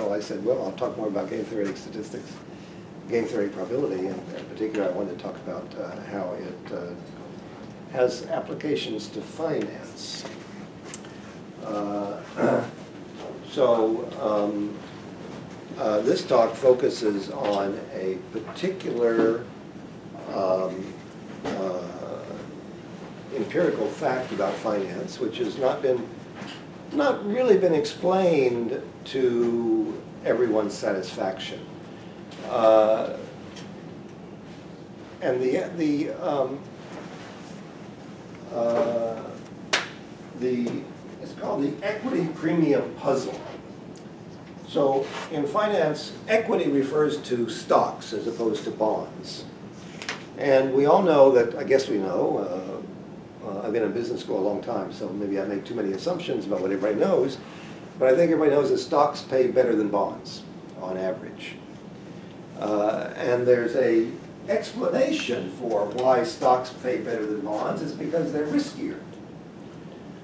So I said, well, I'll talk more about game theoretic statistics, game theory probability, and in particular, I wanted to talk about uh, how it uh, has applications to finance. Uh, So um, uh, this talk focuses on a particular um, uh, empirical fact about finance, which has not been, not really been explained to everyone's satisfaction. Uh, And the, the, um, uh, the, it's called the equity premium puzzle. So in finance, equity refers to stocks as opposed to bonds. And we all know that, I guess we know, uh, I've been in business school a long time, so maybe I make too many assumptions about what everybody knows, but I think everybody knows that stocks pay better than bonds on average. Uh, and there's a explanation for why stocks pay better than bonds is because they're riskier.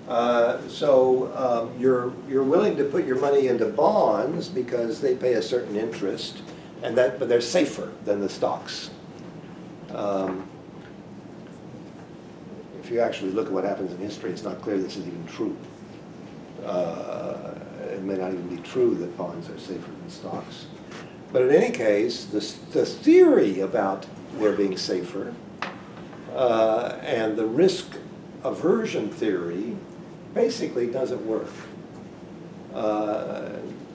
Uh, so um, you're, you're willing to put your money into bonds because they pay a certain interest, and that, but they're safer than the stocks. Um, if you actually look at what happens in history, it's not clear this is even true. Uh, it may not even be true that bonds are safer than stocks. But in any case, the, the theory about their being safer uh, and the risk aversion theory basically doesn't work. Uh,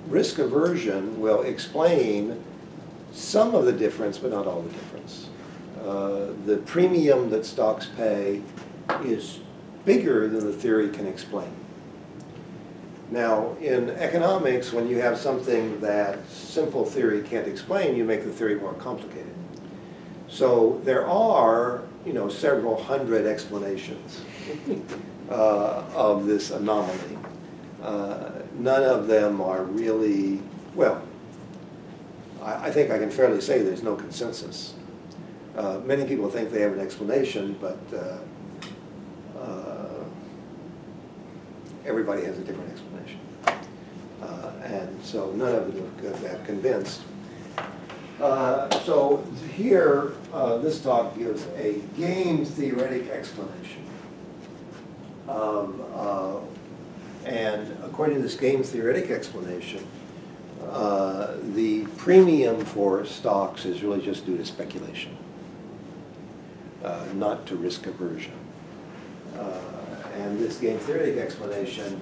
risk aversion will explain some of the difference, but not all the difference. Uh, the premium that stocks pay is bigger than the theory can explain. Now, in economics, when you have something that simple theory can't explain, you make the theory more complicated. So there are, you know, several hundred explanations uh, of this anomaly. Uh, none of them are really, well, I, I, think I can fairly say there's no consensus. Uh, many people think they have an explanation, but uh, uh, everybody has a different explanation. Uh, and so none of them have convinced. so here, this talk gives a game theoretic explanation uh, and according to this game theoretic explanation, uh, the premium for stocks is really just due to speculation, uh, not to risk aversion. Uh, and this game theoretic explanation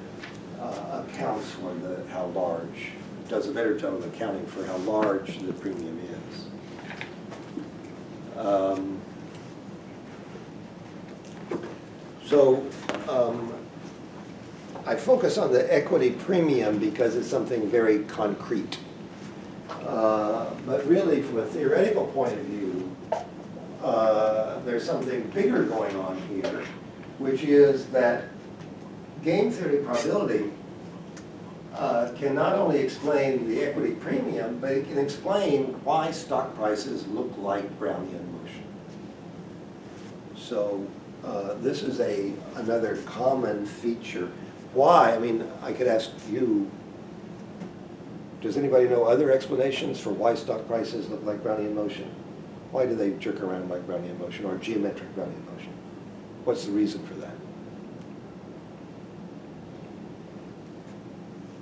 uh, accounts for the, how large, does a better job of accounting for how large the premium is. Um, so um, I focus on the equity premium because it's something very concrete. Uh, but really, from a theoretical point of view, uh, there's something bigger going on here, which is that game theory probability uh, can not only explain the equity premium, but it can explain why stock prices look like Brownian motion. So uh, this is a another common feature. Why? I mean, I could ask you, does anybody know other explanations for why stock prices look like Brownian motion? Why do they jerk around like Brownian motion or geometric Brownian motion? What's the reason for that?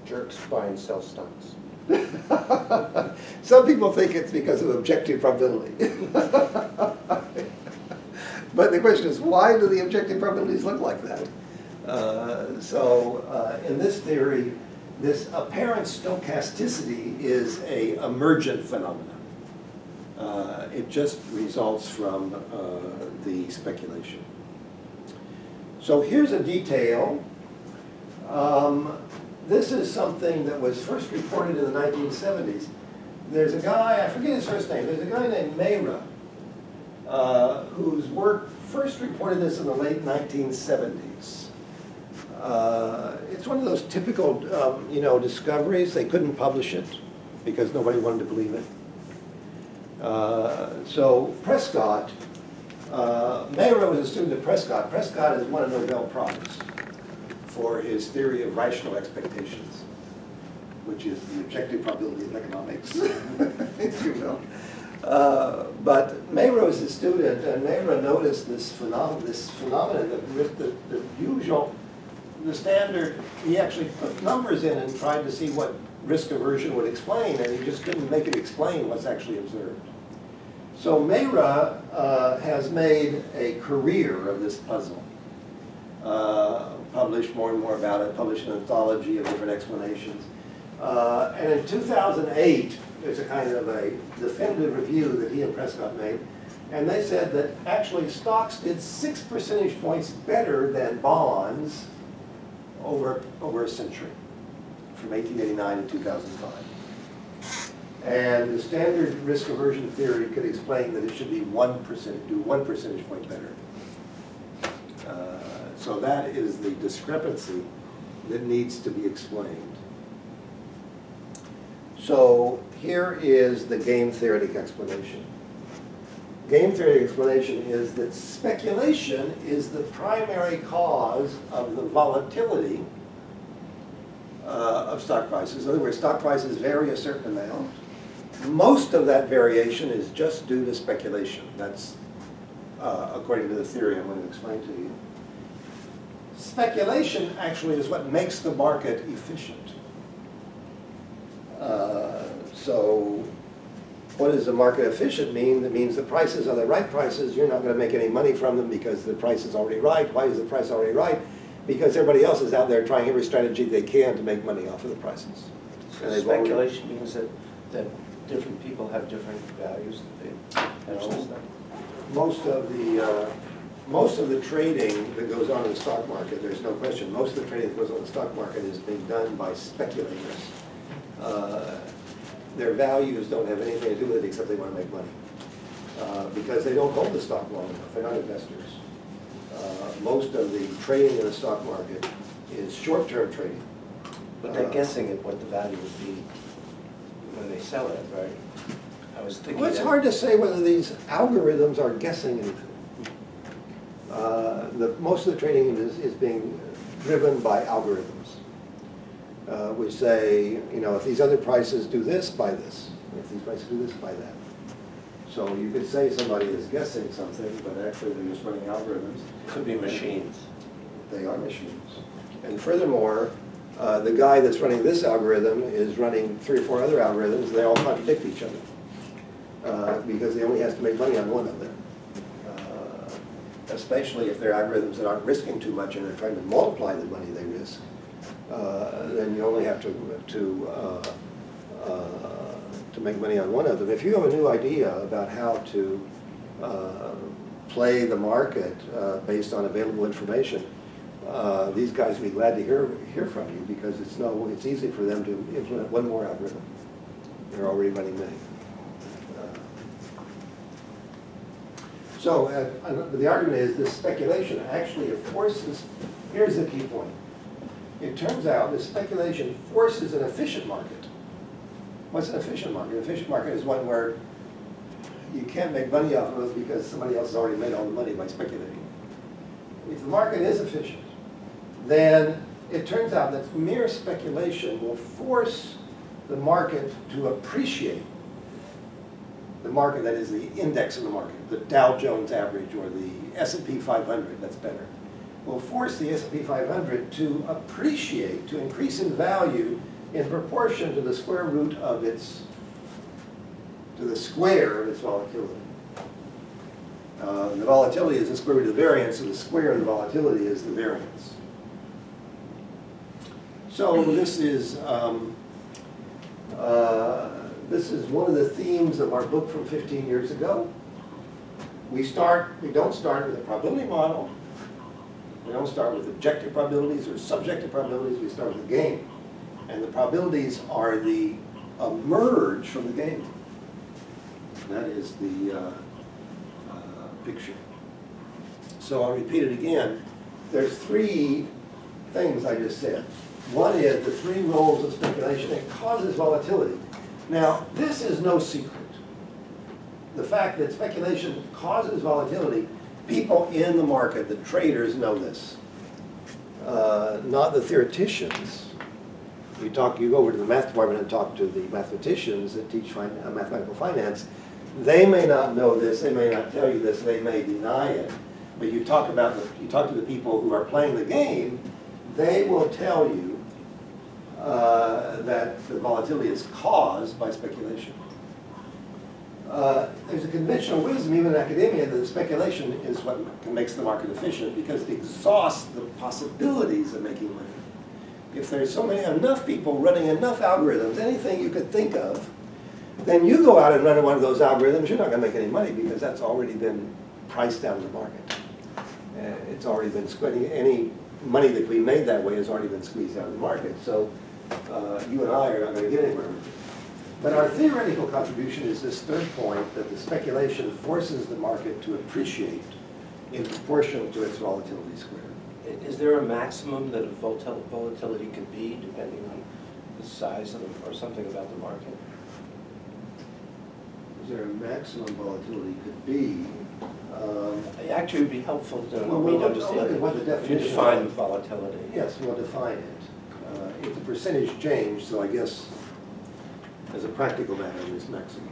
Jerks buy and sell stocks. Some people think it's because of objective probability. But the question is, why do the objective probabilities look like that? Uh, so uh, in this theory, this apparent stochasticity is a emergent phenomenon. Uh, it just results from uh, the speculation. So here's a detail. Um, this is something that was first reported in the 1970s. There's a guy, I forget his first name, there's a guy named Mehra uh, whose work first reported this in the late 1970s. Uh, it's one of those typical, um, you know, discoveries. They couldn't publish it because nobody wanted to believe it. Uh, so Prescott, uh, Mehra was a student of Prescott. Prescott has won a Nobel Prize for his theory of rational expectations. which is the objective probability of economics, you will. Uh, but Mehra was a student, and Mehra noticed this phenomenon, this phenomenon that with the, the usual, the standard, he actually put numbers in and tried to see what risk aversion would explain, and he just couldn't make it explain what's actually observed. So Mehra uh, has made a career of this puzzle. Uh, published more and more about it, published an anthology of different explanations. Uh, and in 2008, there's a kind of a definitive review that he and Prescott made, and they said that actually stocks did six percentage points better than bonds over, over a century, from 1889 to 2005. And the standard risk aversion theory could explain that it should be one percent, do one percentage point better. Uh, so that is the discrepancy that needs to be explained. So here is the game theoretic explanation. Game theory explanation is that speculation is the primary cause of the volatility uh, of stock prices. In other words, stock prices vary a certain amount. Most of that variation is just due to speculation. That's uh, according to the theory I'm going to explain to you. Speculation actually is what makes the market efficient. Uh, so what does the market efficient mean? That means the prices are the right prices. You're not going to make any money from them because the price is already right. Why is the price already right? Because everybody else is out there trying every strategy they can to make money off of the prices. So speculation means that, that different people have different values that they. Most of the uh, most of the trading that goes on in the stock market, there's no question, most of the trading that goes on in the stock market is being done by speculators. Uh, their values don't have anything to do with it except they want to make money. Uh, because they don't hold the stock long enough, they're not investors. Uh, most of the trading in the stock market is short-term trading. But they're uh, guessing at what the value would be when they sell it, right? I was thinking. Well, it's hard to say whether these algorithms are guessing anything. Uh, the, most of the trading is, is being driven by algorithms, uh, which say, you know, if these other prices do this, buy this. If these prices do this, buy that. So you could say somebody is guessing something, but actually they're just running algorithms. Could be machines. They are machines. And furthermore, uh, the guy that's running this algorithm is running three or four other algorithms, they all contradict each other. Uh, because he only has to make money on one of them especially if they're algorithms that aren't risking too much and they're trying to multiply the money they risk, uh, then you only have to, to, uh, uh, to make money on one of them. If you have a new idea about how to uh, play the market uh, based on available information, uh, these guys would be glad to hear, hear from you because it's, no, it's easy for them to implement one more algorithm. They're already running many. So uh, the argument is this speculation actually forces, here's the key point. It turns out that speculation forces an efficient market. What's an efficient market? An efficient market is one where you can't make money off of it because somebody else has already made all the money by speculating. If the market is efficient, then it turns out that mere speculation will force the market to appreciate the market, that is the index of the market, the Dow Jones average or the S&P 500, that's better, will force the S&P 500 to appreciate, to increase in value in proportion to the square root of its, to the square of its volatility. Uh, the volatility is the square root of the variance, so the square of the volatility is the variance. So this is um, uh, this is one of the themes of our book from 15 years ago. We start, we don't start with a probability model. We don't start with objective probabilities or subjective probabilities. We start with a game. And the probabilities are the emerge from the game. That is the uh, uh, picture. So I'll repeat it again. There's three things I just said. One is the three roles of speculation. It causes volatility. Now, this is no secret. The fact that speculation causes volatility, people in the market, the traders know this. Uh, not the theoreticians. You talk, you go over to the math department and talk to the mathematicians that teach fin- uh, mathematical finance. They may not know this, they may not tell you this, they may deny it. But you talk about, the- you talk to the people who are playing the game, they will tell you uh, that the volatility is caused by speculation. Uh, There's a conventional wisdom, even in academia, that speculation is what makes the market efficient because it exhausts the possibilities of making money. If there's so many, enough people running enough algorithms, anything you could think of, then you go out and run one of those algorithms, you're not gonna make any money because that's already been priced out of the market. Uh, It's already been, squeezed. any money that we made that way has already been squeezed out of the market. So uh, you and I are not gonna get anywhere. But our theoretical contribution is this third point, that the speculation forces the market to appreciate in proportion to its volatility squared. Is there a maximum that a volatil- volatility could be depending on the size of the, or something about the market? Is there a maximum volatility could be? Um, It Actually, would be helpful to Well, we'll to I'll look understand at what the definition define volatility. Yes, we'll define it. Uh, It's a percentage change, so I guess as a practical matter, it's maximum.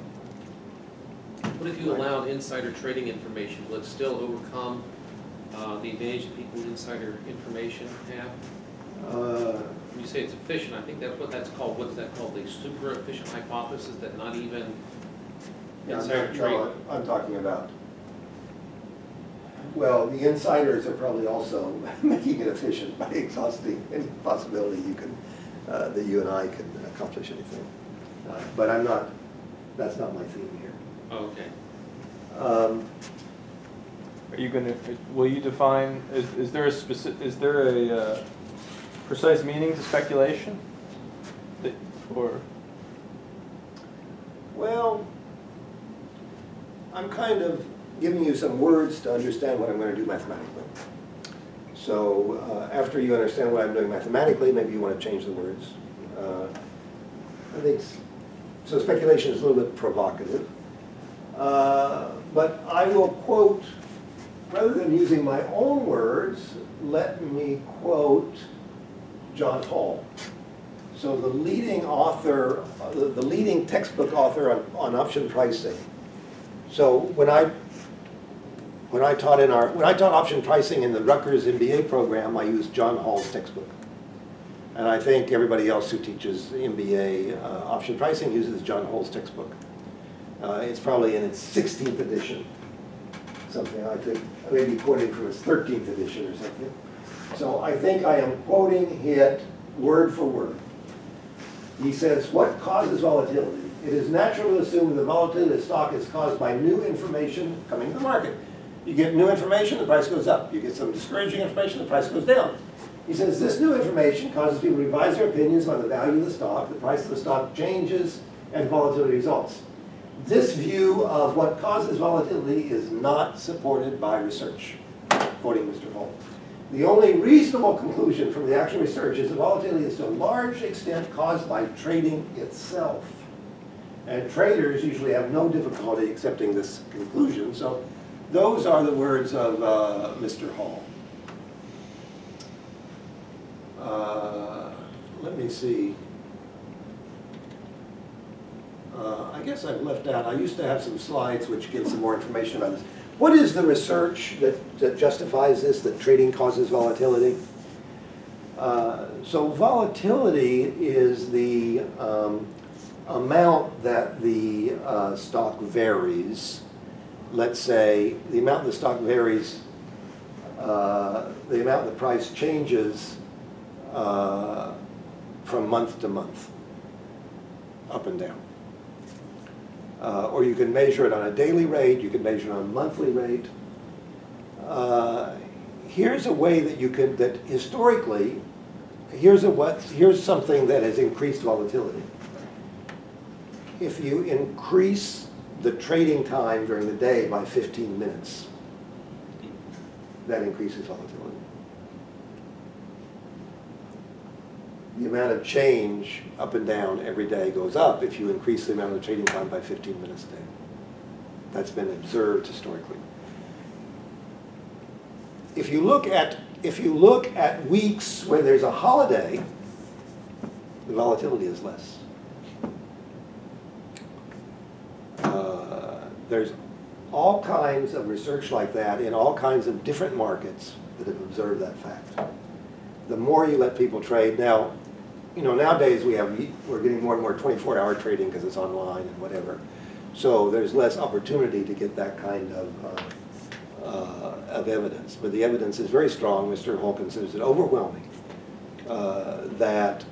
What if you allowed insider trading information? Will it still overcome uh, the advantage that people with insider information have? Uh, When you say it's efficient, I think that's what that's called. What is that called? The super efficient hypothesis that not even Yeah, insider trading? no, I'm talking about, well, the insiders are probably also making it efficient by exhausting any possibility you can, uh, that you and I can accomplish anything. Uh, But I'm not, that's not my theme here. Oh, Okay. Um, Are you gonna, will you define, is, is there a specific, is there a uh, precise meaning to speculation? That, or, Well, I'm kind of giving you some words to understand what I'm going to do mathematically. So uh, after you understand what I'm doing mathematically, maybe you want to change the words. Uh, I think, so speculation is a little bit provocative. Uh, But I will quote, rather than using my own words, let me quote John Hull. So the leading author, the the leading textbook author on, on option pricing. So when I, when I taught in our, when I taught option pricing in the Rutgers MBA program, I used John Hull's textbook. And I think everybody else who teaches MBA uh, option pricing uses John Hull's textbook. Uh, It's probably in its 16th edition, something, I think, maybe may quoting from its 13th edition or something. So I think I am quoting it word for word. He says, what causes volatility? It is natural to assume that the volatility of the stock is caused by new information coming to the market. You get new information, the price goes up. You get some discouraging information, the price goes down. He says, this new information causes people to revise their opinions on the value of the stock, the price of the stock changes, and volatility results. This view of what causes volatility is not supported by research, quoting Mr. Hull. The only reasonable conclusion from the actual research is that volatility is to a large extent caused by trading itself. And traders usually have no difficulty accepting this conclusion. So those are the words of uh, Mr. Hull. Uh, Let me see. Uh, I guess I've left out, I used to have some slides which give some more information about this. What is the research that, that justifies this, that trading causes volatility? Uh, So volatility is the um, amount that the uh, stock varies. Let's say, the amount of the stock varies, uh, the amount of the price changes uh, from month to month, up and down. Uh, Or you can measure it on a daily rate, you can measure it on a monthly rate. Uh, Here's a way that you can, that historically, here's a what, here's something that has increased volatility. If you increase the trading time during the day by 15 minutes, that increases volatility. The amount of change up and down every day goes up if you increase the amount of trading time by 15 minutes a day. That's been observed historically. If you look at, if you look at weeks when there's a holiday, the volatility is less. Uh, There's all kinds of research like that in all kinds of different markets that have observed that fact. The more you let people trade, now, you know, nowadays we have, we're getting more and more 24-hour trading because it's online and whatever. So there's less opportunity to get that kind of, uh, uh, of evidence. But the evidence is very strong, Mr. Hull considers it overwhelming, uh, that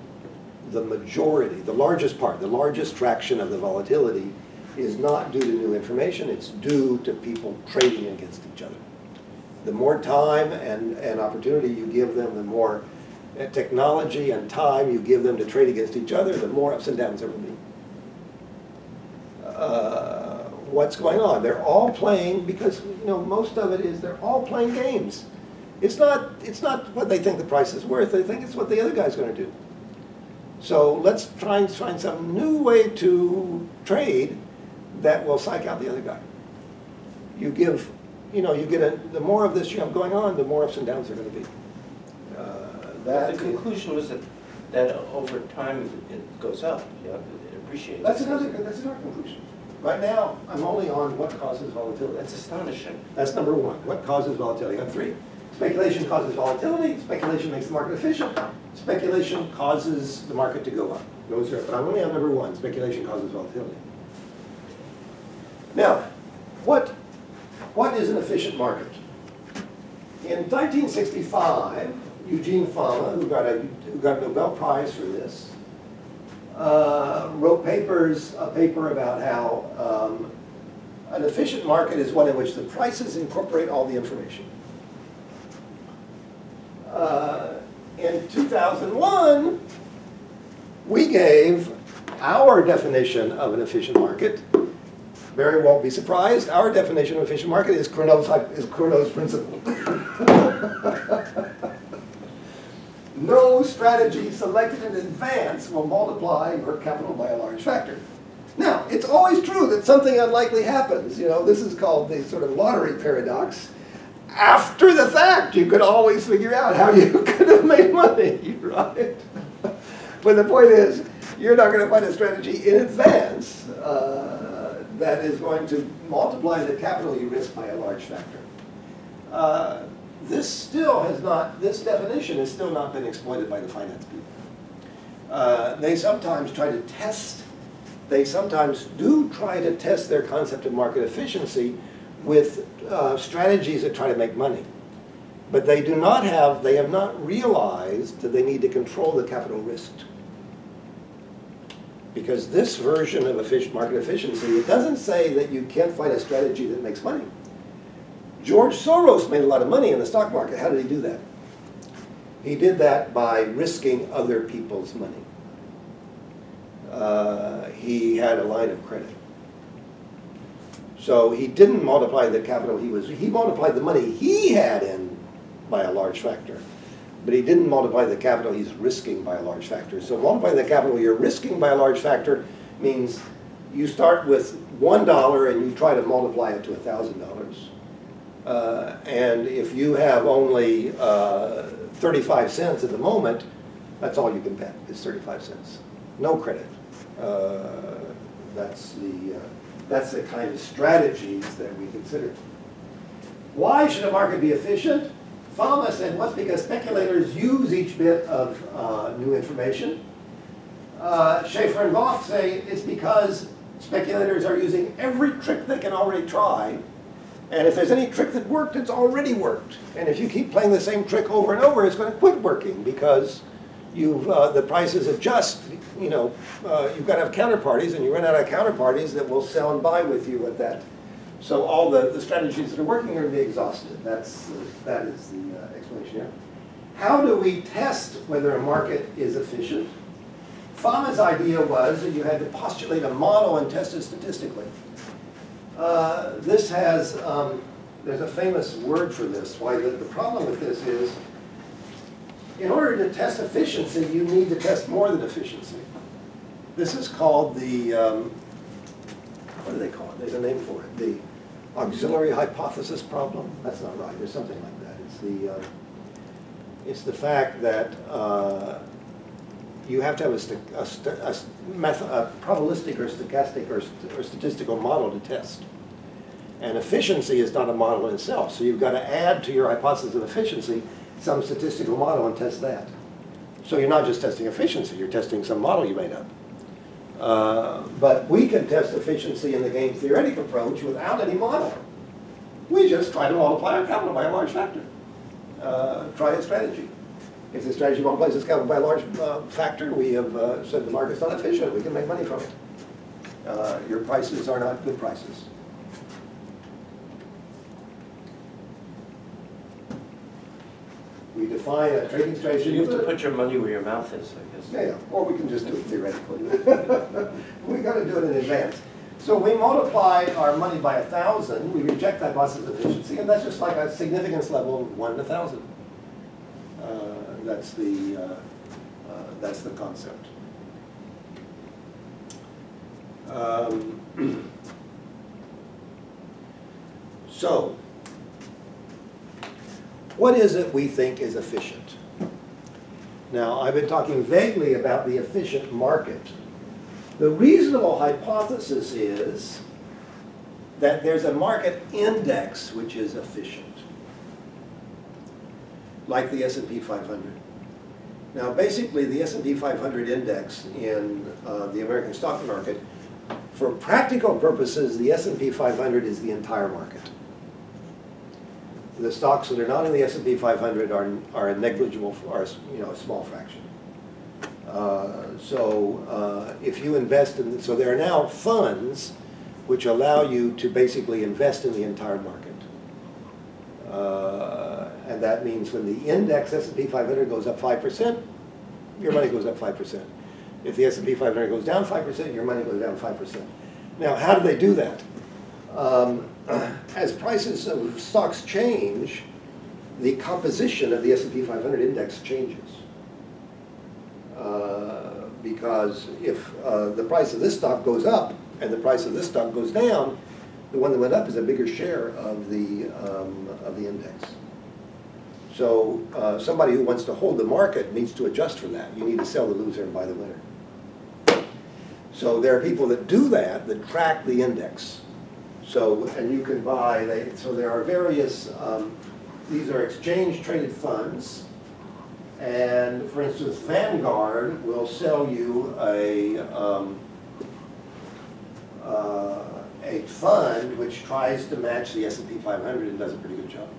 the majority, the largest part, the largest traction of the volatility is not due to new information, it's due to people trading against each other. The more time and, and opportunity you give them, the more uh, technology and time you give them to trade against each other, the more ups and downs there will be. Uh, What's going on? They're all playing, because, you know, most of it is they're all playing games. It's not, it's not what they think the price is worth, they think it's what the other guy's gonna do. So let's try and find some new way to trade that will psych out the other guy. You give, you know, you get a, the more of this you have going on, the more ups and downs are gonna be. Uh, That, the conclusion was that, that over time it goes up, you know, it appreciates. that's another, that's another conclusion. Right now, I'm only on what causes volatility. That's astonishing. That's number one. What causes volatility? I got three. Speculation causes volatility. Speculation makes the market efficient. Speculation causes the market to go up. Those are, but I'm only on number one. Speculation causes volatility. Now, what, what is an efficient market? In 1965, Eugene Fama, who got a, who got a Nobel Prize for this, uh, wrote papers, a paper about how um, an efficient market is one in which the prices incorporate all the information. Uh, In 2001, we gave our definition of an efficient market. Barry won't be surprised, our definition of efficient market is Cournot's, is Cournot's principle. No strategy selected in advance will multiply your capital by a large factor. Now, it's always true that something unlikely happens. You know, this is called the sort of lottery paradox. After the fact, you could always figure out how you could have made money, right? But the point is, you're not going to find a strategy in advance uh, that is going to multiply the capital you risk by a large factor. Uh, this still has not, this definition has still not been exploited by the finance people. Uh, they sometimes try to test, they sometimes do try to test their concept of market efficiency with uh, strategies that try to make money. But they do not have, they have not realized that they need to control the capital risk. Because this version of market efficiency, it doesn't say that you can't find a strategy that makes money. George Soros made a lot of money in the stock market. How did he do that? He did that by risking other people's money. Uh, he had a line of credit. So he didn't multiply the capital he was, he multiplied the money he had in by a large factor. But he didn't multiply the capital he's risking by a large factor. So multiplying the capital you're risking by a large factor means you start with one dollar and you try to multiply it to a thousand dollars. Uh, And if you have only uh, 35 cents at the moment, that's all you can bet, is 35 cents. No credit. Uh, That's the, uh, that's the kind of strategies that we consider. Why should a market be efficient? Fama said, what's because speculators use each bit of uh, new information. Uh, Shafer and Vovk say it's because speculators are using every trick they can already try and if there's any trick that worked, it's already worked. And if you keep playing the same trick over and over, it's going to quit working because you've, uh, the prices adjust. You know, uh, you've got to have counterparties, and you run out of counterparties that will sell and buy with you at that. So all the, the strategies that are working are going to be exhausted. That's, uh, that is the uh, explanation here. How do we test whether a market is efficient? Fama's idea was that you had to postulate a model and test it statistically. Uh, This has, um, there's a famous word for this, why the, the problem with this is, in order to test efficiency, you need to test more than efficiency. This is called the, um, what do they call it? There's a name for it, the auxiliary hypothesis problem? That's not right, there's something like that. It's the, uh, it's the fact that uh, you have to have a, a, a a probabilistic or stochastic or, st- or statistical model to test. And efficiency is not a model in itself, so you've got to add to your hypothesis of efficiency some statistical model and test that. So you're not just testing efficiency, you're testing some model you made up. Uh, But we can test efficiency in the game theoretic approach without any model. We just try to multiply our capital by a large factor. Uh, Try a strategy. If the strategy multiplies its capital by a large uh, factor, we have uh, said the market's not efficient, we can make money from it. Uh, Your prices are not good prices. We define a trading strategy. you have to put your money where your mouth is, I guess. Yeah, yeah, or we can just do it theoretically. We've gotta do it in advance. So we multiply our money by a thousand, we reject that hypothesis of efficiency, and that's just like a significance level of one to thousand. Uh, That's the, uh, uh, that's the concept. Um, So, what is it we think is efficient? Now, I've been talking vaguely about the efficient market. The reasonable hypothesis is that there's a market index which is efficient, like the S&P 500. Now, basically, the S&P 500 index in uh, the American stock market, for practical purposes, the S&P 500 is the entire market. The stocks that are not in the S&P 500 are, are a negligible, are, you know, a small fraction. Uh, So uh, if you invest in, so there are now funds which allow you to basically invest in the entire market. Uh, And that means when the index S&P 500 goes up 5%, your money goes up 5%. If the S&P 500 goes down 5%, your money goes down 5%. Now, how do they do that? Um, As prices of stocks change, the composition of the S&P 500 index changes. Uh, Because if uh, the price of this stock goes up and the price of this stock goes down, the one that went up is a bigger share of the, um, of the index. So uh, somebody who wants to hold the market needs to adjust for that. You need to sell the loser and buy the winner. So there are people that do that, that track the index. So, and you can buy, they, so there are various, um, these are exchange traded funds. And for instance, Vanguard will sell you a, um, uh, a fund which tries to match the S&P 500 and does a pretty good job.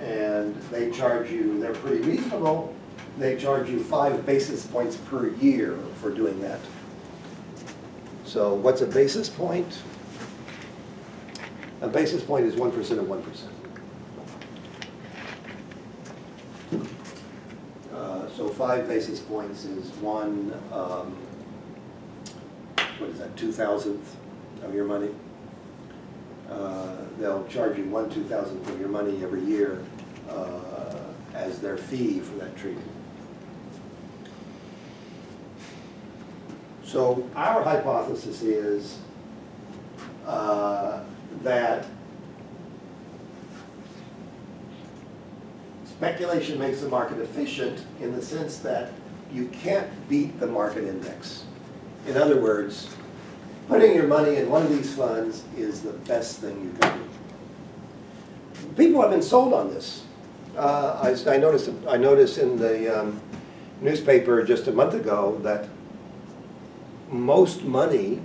And they charge you, they're pretty reasonable, they charge you five basis points per year for doing that. So what's a basis point? A basis point is one percent of one percent. Uh, So five basis points is one, um, what is that, two thousandth of your money? Uh, They'll charge you one two thousandth of your money every year uh, as their fee for that treatment. So our hypothesis is uh, that speculation makes the market efficient in the sense that you can't beat the market index. In other words, putting your money in one of these funds is the best thing you can do. People have been sold on this. Uh, I I noticed, I noticed in the um, newspaper just a month ago that most money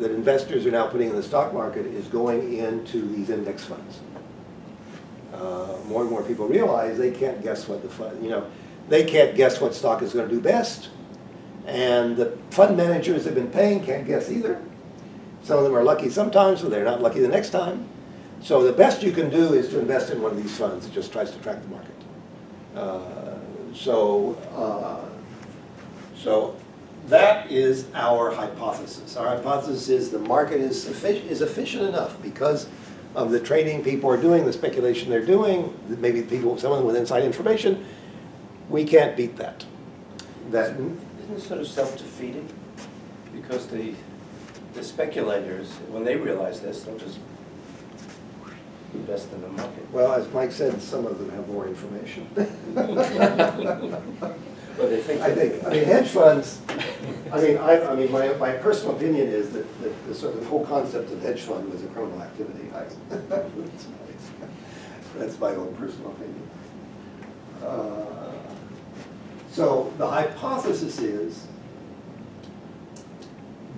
that investors are now putting in the stock market is going into these index funds. Uh, More and more people realize they can't guess what the fund, you know, they can't guess what stock is gonna do best. And the fund managers have been paying can't guess either. Some of them are lucky sometimes, but they're not lucky the next time. So the best you can do is to invest in one of these funds that just tries to track the market. Uh, So, uh, so that is our hypothesis. Our hypothesis is the market is efficient, is efficient enough because of the trading people are doing, the speculation they're doing, maybe people, some of them with inside information, we can't beat that. That, Isn't it sort of self-defeating? Because the, the speculators, when they realize this, they'll just invest in the market. well, as Mike said, some of them have more information. But. I think, I mean, hedge funds, I mean, I, I mean, my, my personal opinion is that, that the sort of whole concept of hedge fund was a criminal activity. I- That's my- That's my own personal opinion. Uh, So the hypothesis is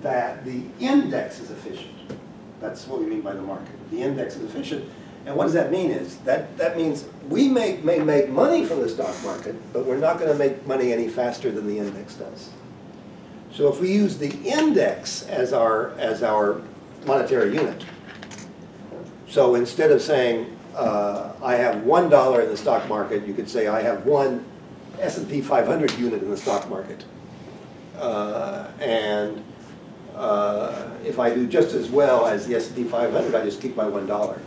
that the index is efficient. That's what we mean by the market. The index is efficient. And what does that mean is, that, that means we may, may make money from the stock market, but we're not gonna make money any faster than the index does. So if we use the index as our, as our monetary unit, so instead of saying, uh, I have one dollar in the stock market, you could say, I have one S and P 500 unit in the stock market. Uh, And uh, if I do just as well as the S and P 500, I just keep my one dollar.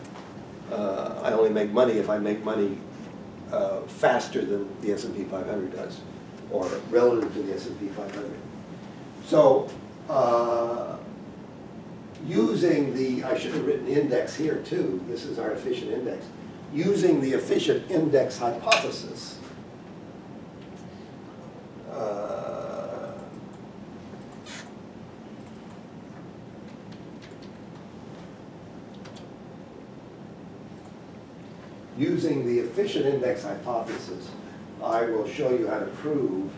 Uh, I only make money if I make money uh, faster than the S and P 500 does, or relative to the S and P 500. So, uh, using the, I should have written index here too, this is our efficient index. Using the efficient index hypothesis, uh, using the efficient index hypothesis, I will show you how to prove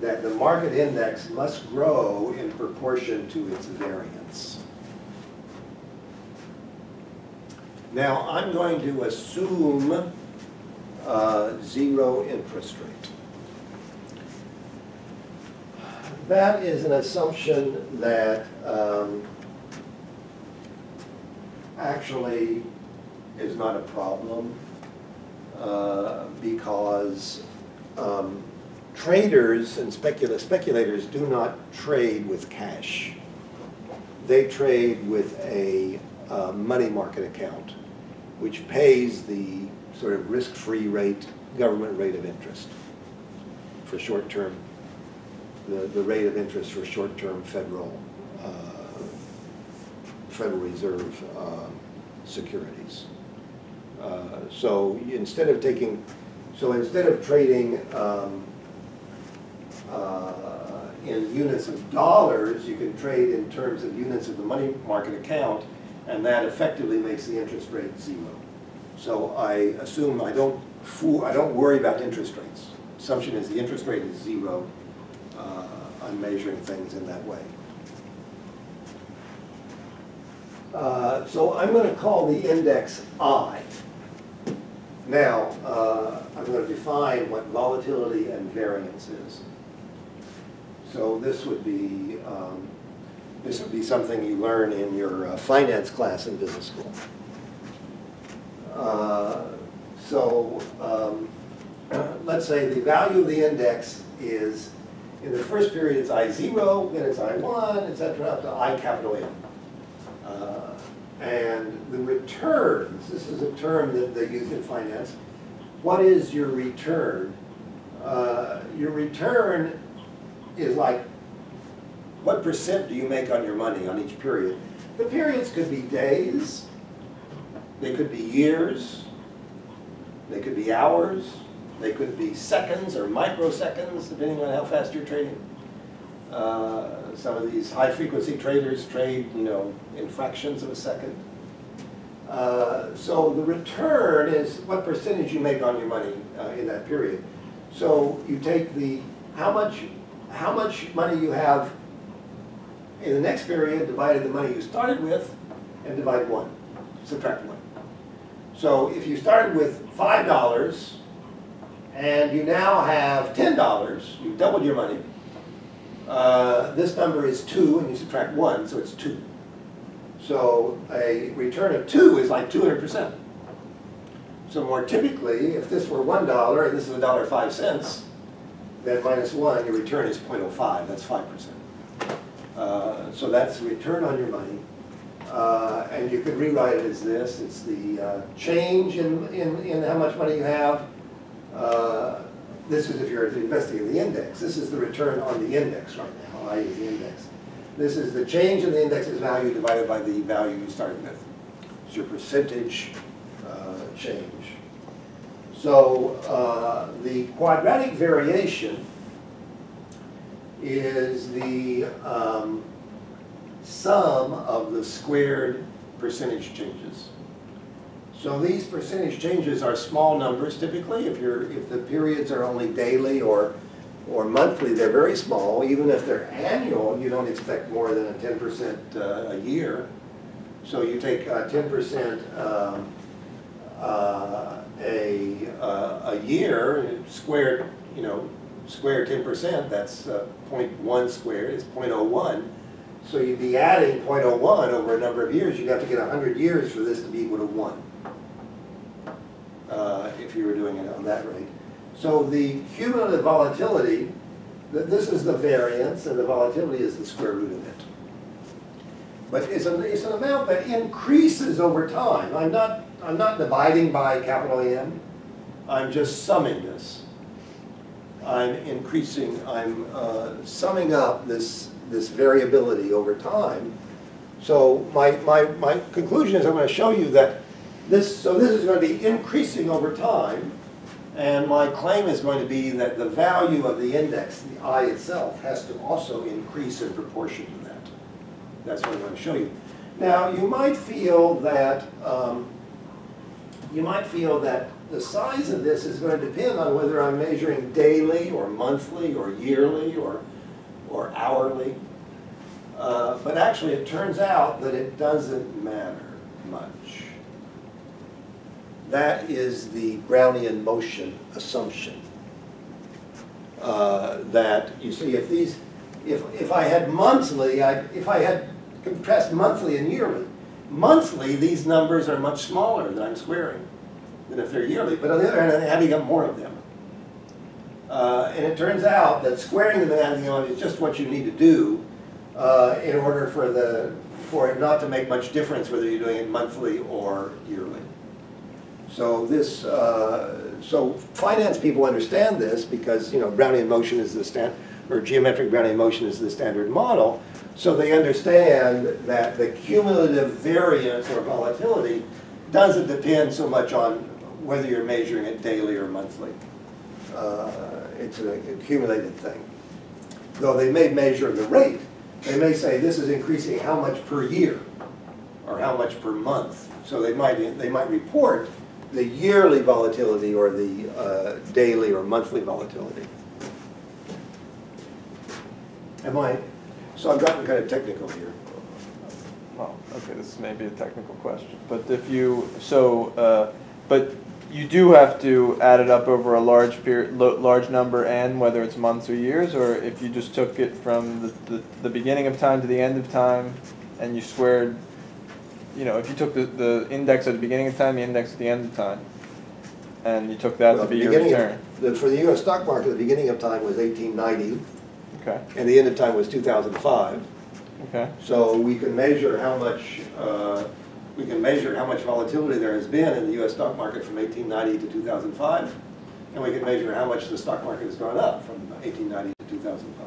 that the market index must grow in proportion to its variance. Now, I'm going to assume uh, zero interest rate. That is an assumption that um, actually is not a problem uh, because um, traders and specula- speculators do not trade with cash. They trade with a uh, money market account, which pays the sort of risk-free rate, government rate of interest for short-term, the, the rate of interest for short-term federal, uh, Federal Reserve um, securities. Uh, So instead of taking, so instead of trading um, uh, in units of dollars, you can trade in terms of units of the money market account, and that effectively makes the interest rate zero. So I assume I don't fool, I don't worry about interest rates. Assumption is the interest rate is zero. Uh, I'm measuring things in that way. Uh, So I'm going to call the index I. Now, uh, I'm going to define what volatility and variance is. So this would be, um, this would be something you learn in your uh, finance class in business school. Uh, So um, let's say the value of the index is, in the first period, it's I zero, then it's I one, et cetera, up to I capital N. Uh, And the returns, this is a term that they use in finance. What is your return? Uh, Your return is like, what percent do you make on your money on each period? The periods could be days, they could be years, they could be hours, they could be seconds or microseconds, depending on how fast you're trading. Uh, Some of these high-frequency traders trade, you know, in fractions of a second. Uh, So the return is what percentage you make on your money uh, in that period. So you take the, how much, how much money you have in the next period, divided the money you started with, and divide one, subtract one. So if you started with five dollars, and you now have ten dollars, you've doubled your money, uh, this number is two, and you subtract one, so it's two. So a return of two is like two hundred percent. So more typically, if this were one dollar and this is a dollar five cents, then minus one, your return is 0.05, that's five percent. Uh, So that's the return on your money. Uh, And you could rewrite it as this, it's the uh, change in, in, in how much money you have. This is if you're investing in the index, this is the return on the index right now, I is the index. This is the change in the index's value divided by the value you started with. It's your percentage uh, change. So uh, the quadratic variation is the um, sum of the squared percentage changes. So these percentage changes are small numbers typically. If you're, if the periods are only daily or, or monthly, they're very small. Even if they're annual, you don't expect more than a ten percent uh, a year. So you take uh, ten percent um, uh, a, uh, a year, squared, you know, square ten percent, that's uh, 0.1 squared, is 0.01. So you'd be adding 0.01 over a number of years, you'd have to get hundred years for this to be equal to one. Uh, if you were doing it on that rate. So the cumulative volatility, th- this is the variance, and the volatility is the square root of it. But it's an, it's an amount that increases over time. I'm not, I'm not dividing by capital N, I'm just summing this. I'm increasing, I'm uh, summing up this, this variability over time. So my, my, my conclusion is I'm going to show you that this, so this is going to be increasing over time. And my claim is going to be that the value of the index, the I itself, has to also increase in proportion to that. That's what I'm going to show you. Now, you might feel that, um, you might feel that the size of this is going to depend on whether I'm measuring daily or monthly or yearly or, or hourly. Uh, but actually, it turns out that it doesn't matter much. That is the Brownian motion assumption. Uh, that, you see, if these, if, if I had monthly, I, if I had compressed monthly and yearly, monthly, these numbers are much smaller that I'm squaring than if they're yearly. But on the other hand, I'm adding up more of them. Uh, and it turns out that squaring them and adding them on is just what you need to do uh, in order for the for it not to make much difference whether you're doing it monthly or yearly. So this, uh, so finance people understand this because you know Brownian motion is the stand or geometric Brownian motion is the standard model. So they understand that the cumulative variance or volatility doesn't depend so much on whether you're measuring it daily or monthly. Uh, it's an accumulated thing. Though they may measure the rate, they may say this is increasing how much per year or how much per month. So they might, they might report the yearly volatility or the uh, daily or monthly volatility. Am I, so I've gotten kind of technical here. Well, okay, this may be a technical question, but if you, so, uh, but you do have to add it up over a large period, large number and whether it's months or years, or if you just took it from the, the, the beginning of time to the end of time and you squared, you know, if you took the, the index at the beginning of time, the index at the end of time, and you took that Well, to be your beginning of- return. the- For the US stock market, the beginning of time was 1890 Okay, and the end of time was 2005. okay, So we can measure how much, uh, we can measure how much volatility there has been in the US stock market from 1890 to 2005. And we can measure how much the stock market has gone up from 1890 to 2005.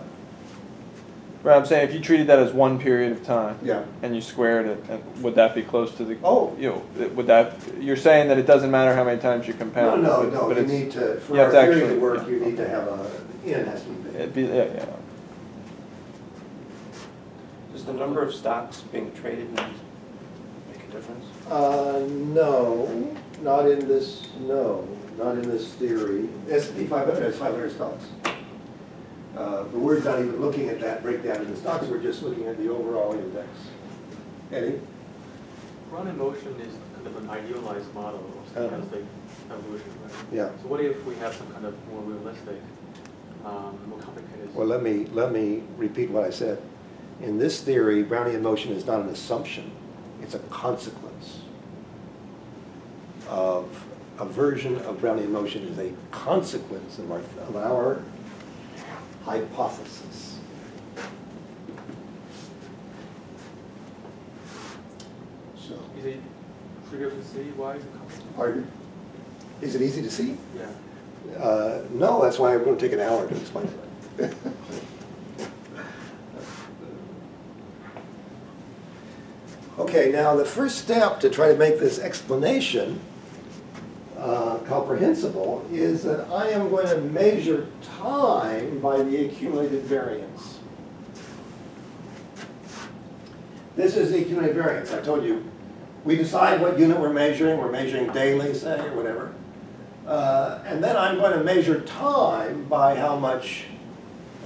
Right, I'm saying if you treated that as one period of time. Yeah. And you squared it, and would that be close to the? Oh. You know, it- would that, you're saying that it doesn't matter how many times you No, compound? no, but- no, but you it's- need to, for you have our to theory to actually- work, you need to have a, n has to be. It'd be, yeah, yeah. Does the number of stocks being traded make a difference? Uh, no, not in this, no, not in this theory. S and P 500 has 500 stocks. Uh, But we're not even looking at that breakdown in the stocks, we're just looking at the overall index. Eddie? Brownian motion is kind of an idealized model of Uh-huh. stochastic evolution, right? Yeah. So what if we have some kind of more realistic, um, more complicated? Well, let me, let me repeat what I said. In this theory, Brownian motion is not an assumption, it's a consequence of, a version of Brownian motion is a consequence of our, of our hypothesis. So, Is it trivial to see why it's a complicated? pardon? Is it easy to see? Yeah. Uh, No, that's why I'm going to take an hour to explain it. Okay, now the first step to try to make this explanation uh, comprehensible is that I am going to measure time by the accumulated variance. This is the accumulated variance. I told you, we decide what unit we're measuring. We're measuring daily, say, or whatever. Uh, and then I'm going to measure time by how much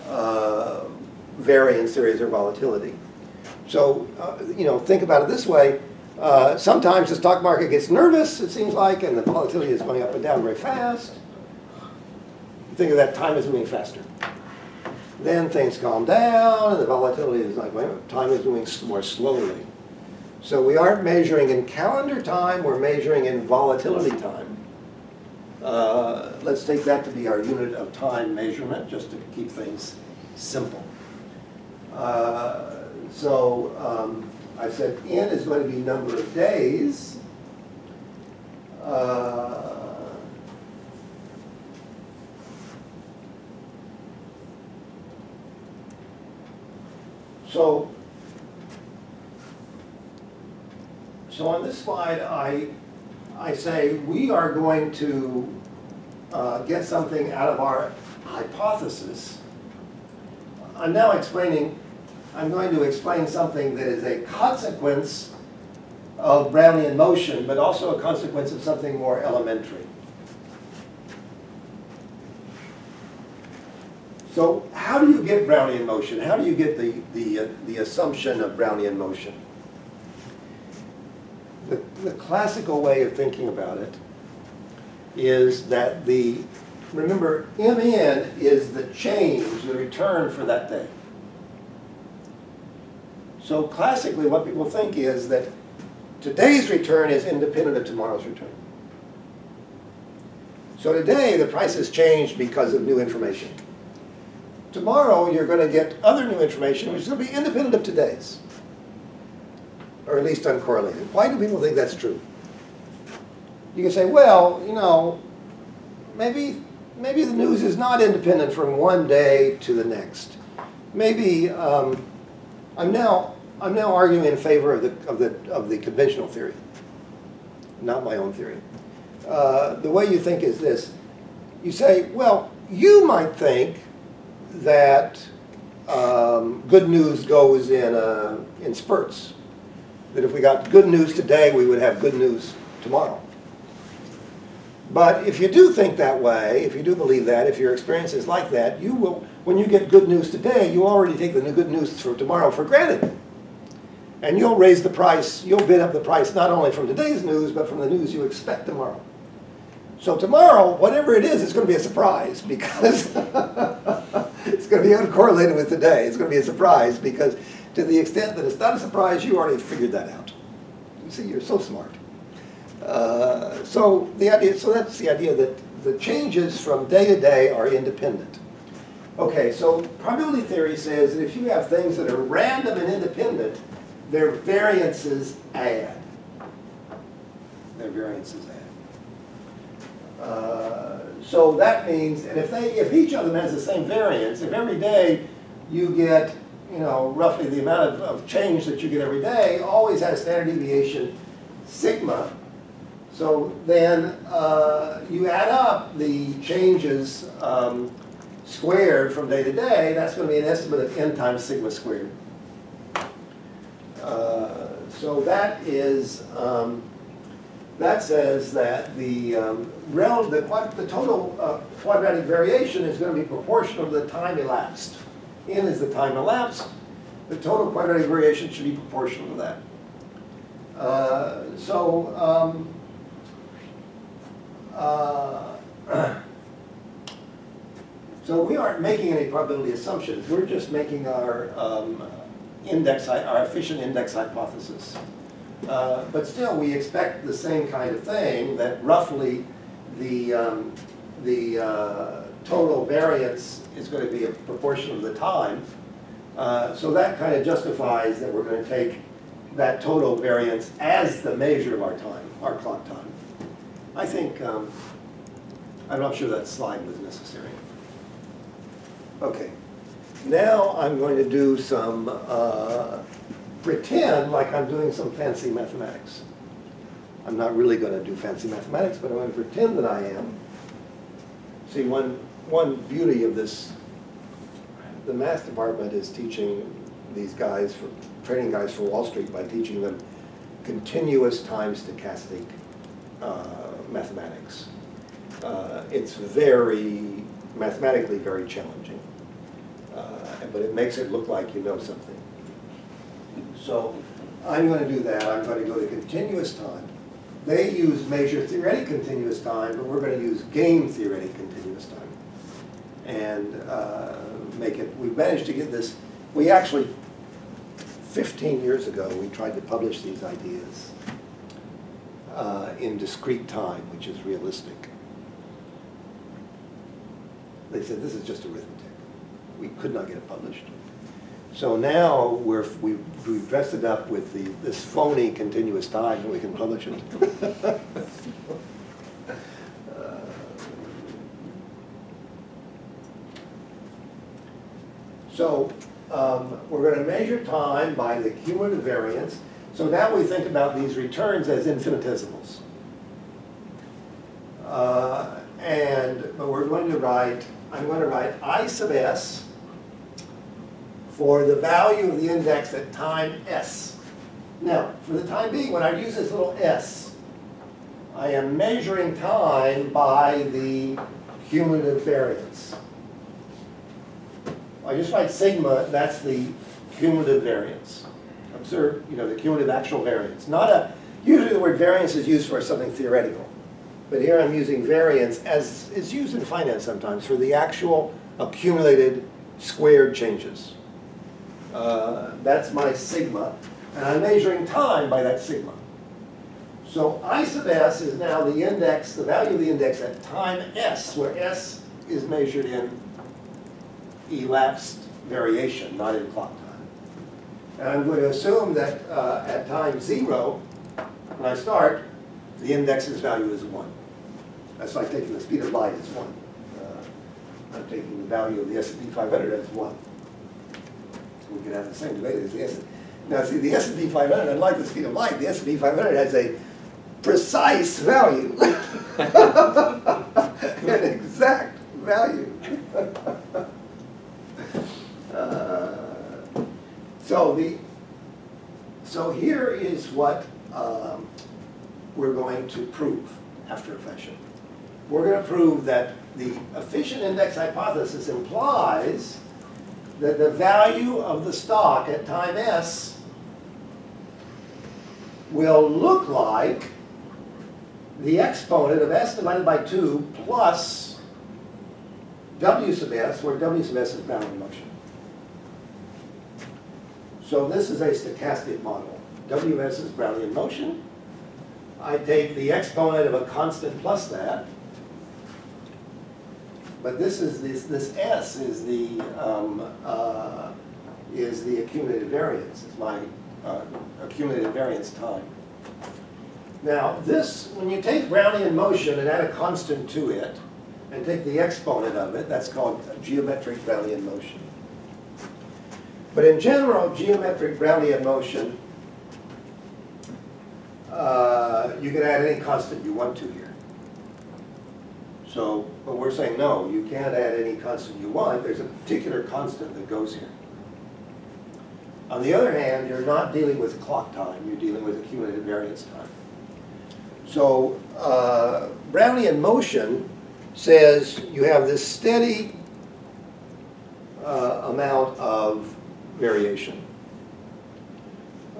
uh, variance there is or volatility. So, uh, you know, think about it this way. Uh, sometimes the stock market gets nervous, it seems like, and the volatility is going up and down very fast. Think of that time is moving faster. Then things calm down, and the volatility is like, well, time is moving more slowly. So we aren't measuring in calendar time, we're measuring in volatility time. Uh, Let's take that to be our unit of time measurement, just to keep things simple. Uh, So um, I said n is going to be number of days. Uh, So, so on this slide, I, I say we are going to uh, get something out of our hypothesis. I'm now explaining, I'm going to explain something that is a consequence of Brownian motion, but also a consequence of something more elementary. So how do you get Brownian motion? How do you get the, the, uh, the assumption of Brownian motion? The, the classical way of thinking about it is that the, remember, MN is the change, the return for that day. So classically, what people think is that today's return is independent of tomorrow's return. So today, the price has changed because of new information. Tomorrow, you're going to get other new information, which is going to be independent of today's, or at least uncorrelated. Why do people think that's true? You can say, well, you know, maybe, maybe the news is not independent from one day to the next. Maybe um, I'm now I'm now arguing in favor of the of the of the conventional theory, not my own theory. Uh, the way you think is this: you say, well, you might think that um, good news goes in uh, in spurts. That if we got good news today, we would have good news tomorrow. But if you do think that way, if you do believe that, if your experience is like that, you will, when you get good news today, you already take the good news for tomorrow for granted. And you'll raise the price, you'll bid up the price not only from today's news, but from the news you expect tomorrow. So tomorrow, whatever it is, it's going to be a surprise because it's going to be uncorrelated with today. It's going to be a surprise because to the extent that it's not a surprise, you already figured that out. You see, you're so smart. Uh, so the idea, so that's the idea that the changes from day to day are independent. Okay, so probability theory says that if you have things that are random and independent, their variances add. Their variances add. Uh, so that means, and if they, if each of them has the same variance, if every day you get, you know, roughly the amount of, of change that you get every day, always has standard deviation sigma, so then uh, you add up the changes um, squared from day to day, that's going to be an estimate of n times sigma squared. Uh, so that is, um, that says that the um, the, the total uh, quadratic variation is going to be proportional to the time elapsed. N is the time elapsed. The total quadratic variation should be proportional to that. Uh, so, um, uh, So we aren't making any probability assumptions, we're just making our um, index, our efficient index hypothesis. Uh, But still, we expect the same kind of thing, that roughly the, um, the uh, total variance is going to be a proportion of the time. Uh, So that kind of justifies that we're going to take that total variance as the measure of our time, our clock time. I think, um, I'm not sure that slide was necessary. Okay, now I'm going to do some, uh, pretend like I'm doing some fancy mathematics. I'm not really gonna do fancy mathematics, but I'm gonna pretend that I am. See, one, one beauty of this, the math department is teaching these guys, for training guys for Wall Street by teaching them continuous time stochastic uh, mathematics. Uh, It's very, mathematically very challenging, but it makes it look like you know something. So I'm going to do that, I'm going to go to continuous time. They use measure theoretic continuous time, but we're going to use game theoretic continuous time. And uh, make it, we managed to get this, we actually, 15 years ago, we tried to publish these ideas uh, in discrete time, which is realistic. They said, this is just arithmetic. We could not get it published. So now we're, we've, we've dressed it up with the, this phony continuous time and we can publish it. So, um, we're gonna measure time by the cumulative variance. So now we think about these returns as infinitesimals. Uh, and, but we're going to write, I'm going to write I sub s for the value of the index at time s. Now, for the time being, when I use this little s, I am measuring time by the cumulative variance. I just write sigma, that's the cumulative variance. Observe, you know, the cumulative actual variance. Not a, usually the word variance is used for something theoretical. But here I'm using variance as is used in finance sometimes for the actual accumulated squared changes. Uh, that's my sigma, and I'm measuring time by that sigma. So I sub s is now the index, the value of the index at time s, where s is measured in elapsed variation, not in clock time. And I'm going to assume that uh, at time zero, when I start, the index's value is one. That's like taking the speed of light as one. Uh, I'm taking the value of the S&P 500 as We could have the same debate as the S. Now, see, the S&P 500, unlike the speed of light, the S&P 500 has a precise value, an exact value. Uh, So the, so here is what um, we're going to prove after a fashion. We're going to prove that the efficient index hypothesis implies that the value of the stock at time s will look like the exponent of s divided by 2 plus w sub s, where w sub s is Brownian motion. So this is a stochastic model. Ws is Brownian motion. I take the exponent of a constant plus that. But this is this this s is the um, uh, is the accumulated variance. It's my uh, accumulated variance time. Now this, when you take Brownian motion and add a constant to it, and take the exponent of it, that's called geometric Brownian motion. But in general, geometric Brownian motion, uh, you can add any constant you want to here. So, but we're saying, no, you can't add any constant you want. There's a particular constant that goes here. On the other hand, you're not dealing with clock time. You're dealing with accumulated variance time. So uh, Brownian motion says you have this steady uh, amount of variation.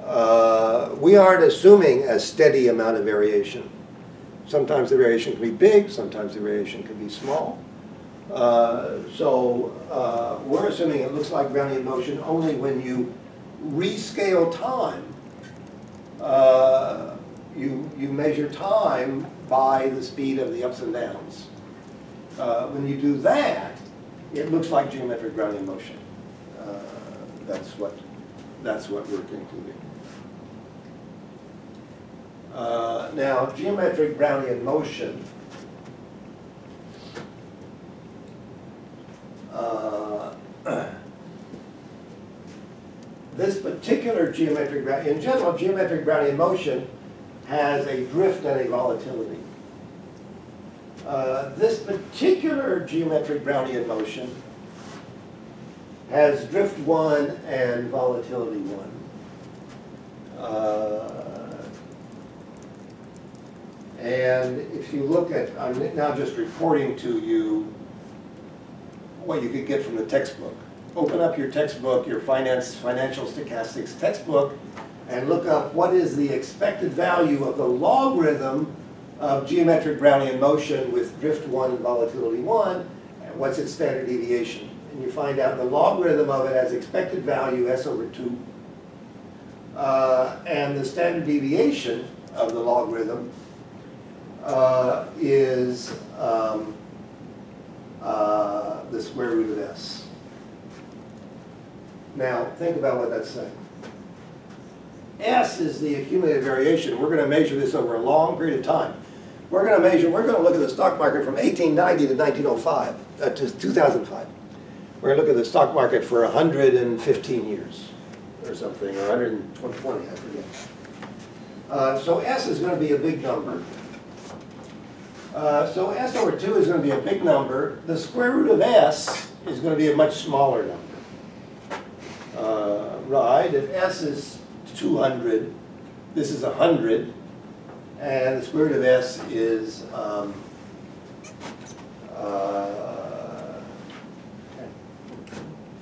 Uh, we aren't assuming a steady amount of variation. Sometimes the variation can be big, sometimes the variation can be small. Uh, so uh, we're assuming it looks like Brownian motion only when you rescale time. Uh, you, you measure time by the speed of the ups and downs. Uh, when you do that, it looks like geometric Brownian motion. Uh, that's what that's what we're concluding. Uh, now, geometric Brownian motion. Uh, this particular geometric, in general, geometric Brownian motion has a drift and a volatility. Uh, This particular geometric Brownian motion has drift one and volatility one. Uh, And if you look at, I'm now just reporting to you what you could get from the textbook. Open up your textbook, your finance, financial stochastics textbook, and look up what is the expected value of the logarithm of geometric Brownian motion with drift one and volatility one, and what's its standard deviation. And you find out the logarithm of it has expected value s over 2. Uh, and the standard deviation of the logarithm uh, is um, uh, the square root of s. Now, think about what that's saying. S is the accumulated variation. We're going to measure this over a long period of time. We're going to measure, we're going to look at the stock market from 1890 to 1905, uh, to 2005. We're going to look at the stock market for 115 years or something, or 120, I forget. Uh, so S is going to be a big number. Uh, so S over 2 is going to be a big number. The square root of S is going to be a much smaller number. Uh, right, if S is 200, this is 100, and the square root of S is um, uh,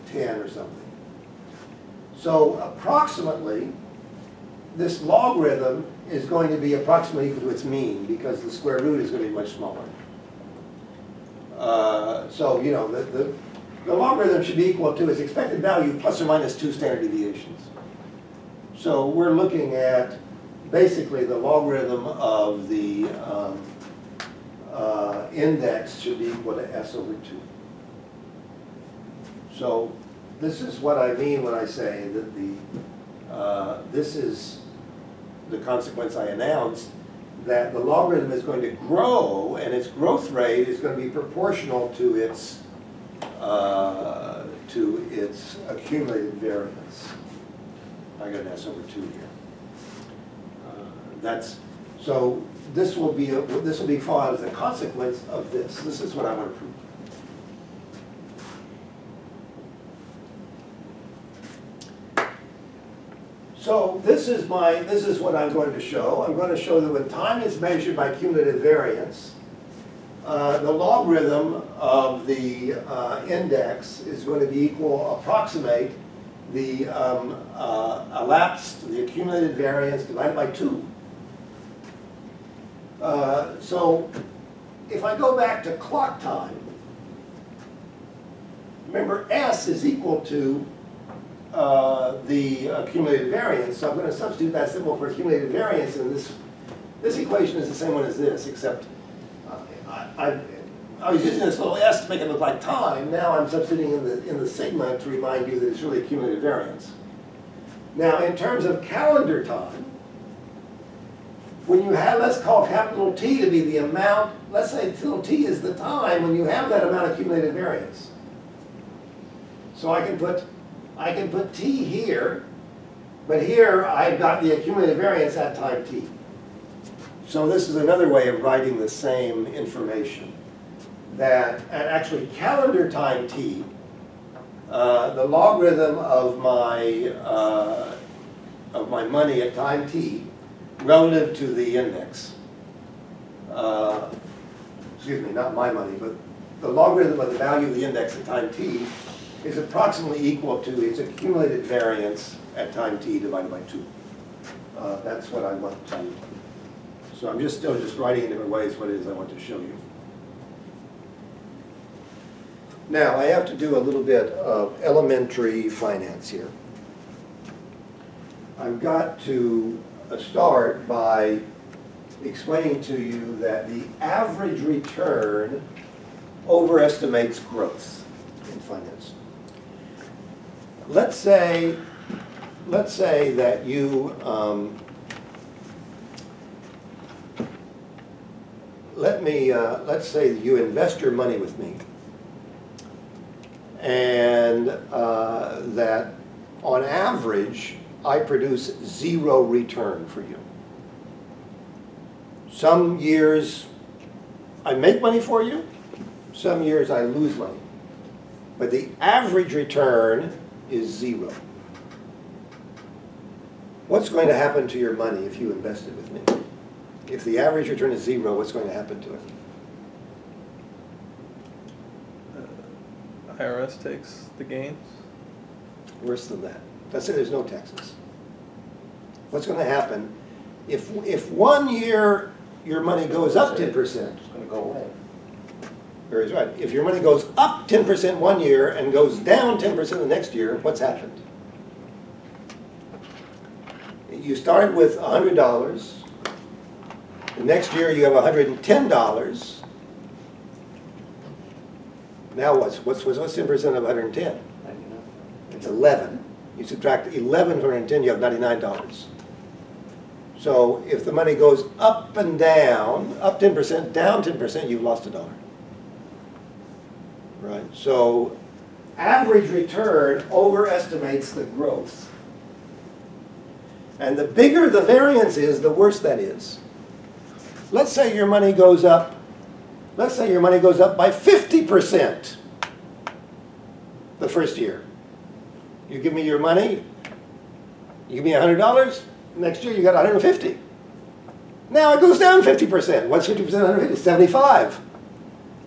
10 or something. So approximately, this logarithm is going to be approximately equal to its mean because the square root is going to be much smaller. Uh, so, you know, the, the, the logarithm should be equal to its expected value plus or minus two standard deviations. So we're looking at basically the logarithm of the um, uh, index should be equal to s over 2. So this is what I mean when I say that the, uh, this is the consequence I announced, that the logarithm is going to grow and its growth rate is going to be proportional to its, uh, to its accumulated variance. I got an S over 2 here. Uh, That's, so this will be, a- this will be followed as a consequence of this. This is what I want to prove. So this is my, this is what I'm going to show. I'm going to show that when time is measured by cumulative variance, uh, the logarithm of the uh, index is going to be equal, approximate the um, uh, elapsed, the accumulated variance divided by 2. Uh, so if I go back to clock time, remember S is equal to uh, the accumulated variance, so I'm going to substitute that symbol for accumulated variance, and this, this equation is the same one as this, except uh, I, I, I was using this little s to make it look like time, now I'm substituting in the, in the sigma to remind you that it's really accumulated variance. Now, in terms of calendar time, when you have, let's call capital T to be the amount, let's say little t is the time when you have that amount of accumulated variance. So I can put I can put t here, but here I've got the accumulated variance at time t. So this is another way of writing the same information. That at actually calendar time t, uh, the logarithm of my, uh, of my money at time t relative to the index. Uh, excuse me, not my money, but the logarithm of the value of the index at time t is approximately equal to its accumulated variance at time t divided by 2. Uh, that's what I want to, so I'm just still just writing in different ways what it is I want to show you. Now, I have to do a little bit of elementary finance here. I've got to start by explaining to you that the average return overestimates growth in finance. Let's say, let's say that you, um, let me, uh, let's say you invest your money with me. And uh, that on average, I produce zero return for you. Some years I make money for you, some years I lose money. But the average return is zero. What's going to happen to your money if you invest it with me? If the average return is zero, what's going to happen to it? Uh, IRS takes the gains. Worse than that. Let's say there's no taxes. What's going to happen if, if one year your money goes up ten percent? It's gonna go away. Barry's right. If your money goes up ten percent one year and goes down ten percent the next year, what's happened? You started with hundred dollars. The next year you have hundred and ten dollars. Now what's, what's, what's ten percent of hundred and ten? Ninety-nine. It's eleven. You subtract eleven from hundred and ten, you have ninety-nine dollars. So if the money goes up and down, up ten percent, down ten percent, you've lost a dollar. Right, so average return overestimates the growth. And the bigger the variance is, the worse that is. Let's say your money goes up, let's say your money goes up by fifty percent the first year. You give me your money, you give me hundred dollars, next year you got hundred and fifty. Now it goes down fifty percent. What's fifty percent of hundred fifty? Seventy-five.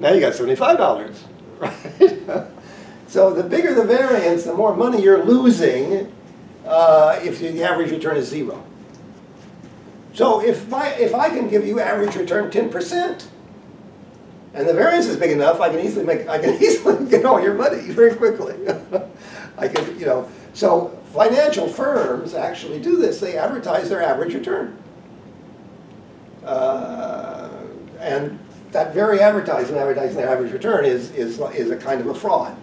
Now you got seventy-five dollars, right? So the bigger the variance, the more money you're losing uh, if the average return is zero. So if my, if I can give you average return ten percent, and the variance is big enough, I can easily make, I can easily get all your money very quickly. I can, you know, so financial firms actually do this, they advertise their average return. Uh, And that very advertising, advertising average return is, is, is a kind of a fraud.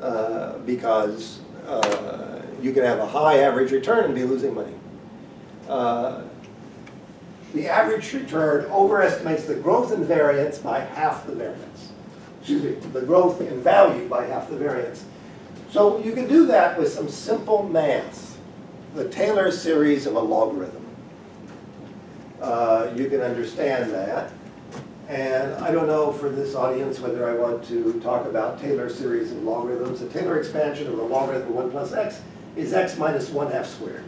Uh, Because uh, you can have a high average return and be losing money. Uh, the average return overestimates the growth in variance by half the variance. Excuse me, the growth in value by half the variance. So you can do that with some simple math, the Taylor series of a logarithm. Uh, you can understand that. And I don't know for this audience whether I want to talk about Taylor series of logarithms. The Taylor expansion of the logarithm of 1 plus x is x minus 1 half squared.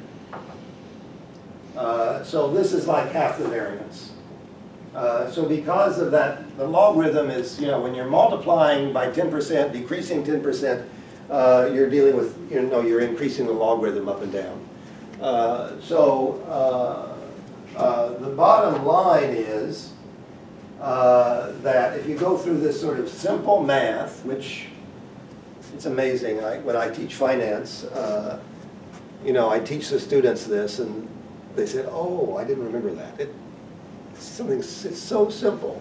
Uh, So this is like half the variance. Uh, So because of that, the logarithm is, you know, when you're multiplying by 10%, decreasing 10%, uh, you're dealing with, you know, you're increasing the logarithm up and down. Uh, So uh, uh, the bottom line is uh, that if you go through this sort of simple math, which it's amazing, I, when I teach finance, uh, you know, I teach the students this and they said, oh, I didn't remember that. It, it's something, it's so simple,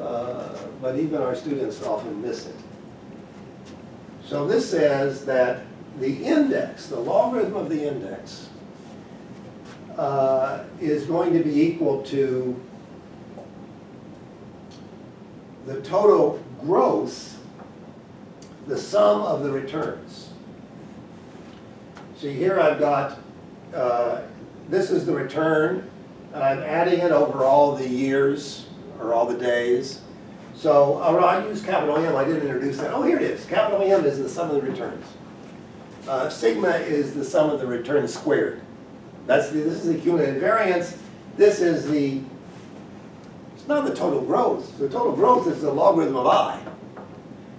uh, but even our students often miss it. So this says that the index, the logarithm of the index, uh, is going to be equal to the total growth, the sum of the returns. See, here I've got, uh, this is the return, and I'm adding it over all the years, or all the days. So, uh, I use capital M, I didn't introduce that. Oh, here it is. Capital M is the sum of the returns. Uh, sigma is the sum of the returns squared. That's the, this is the cumulative variance. This is the, not the total growth. The total growth is the logarithm of I.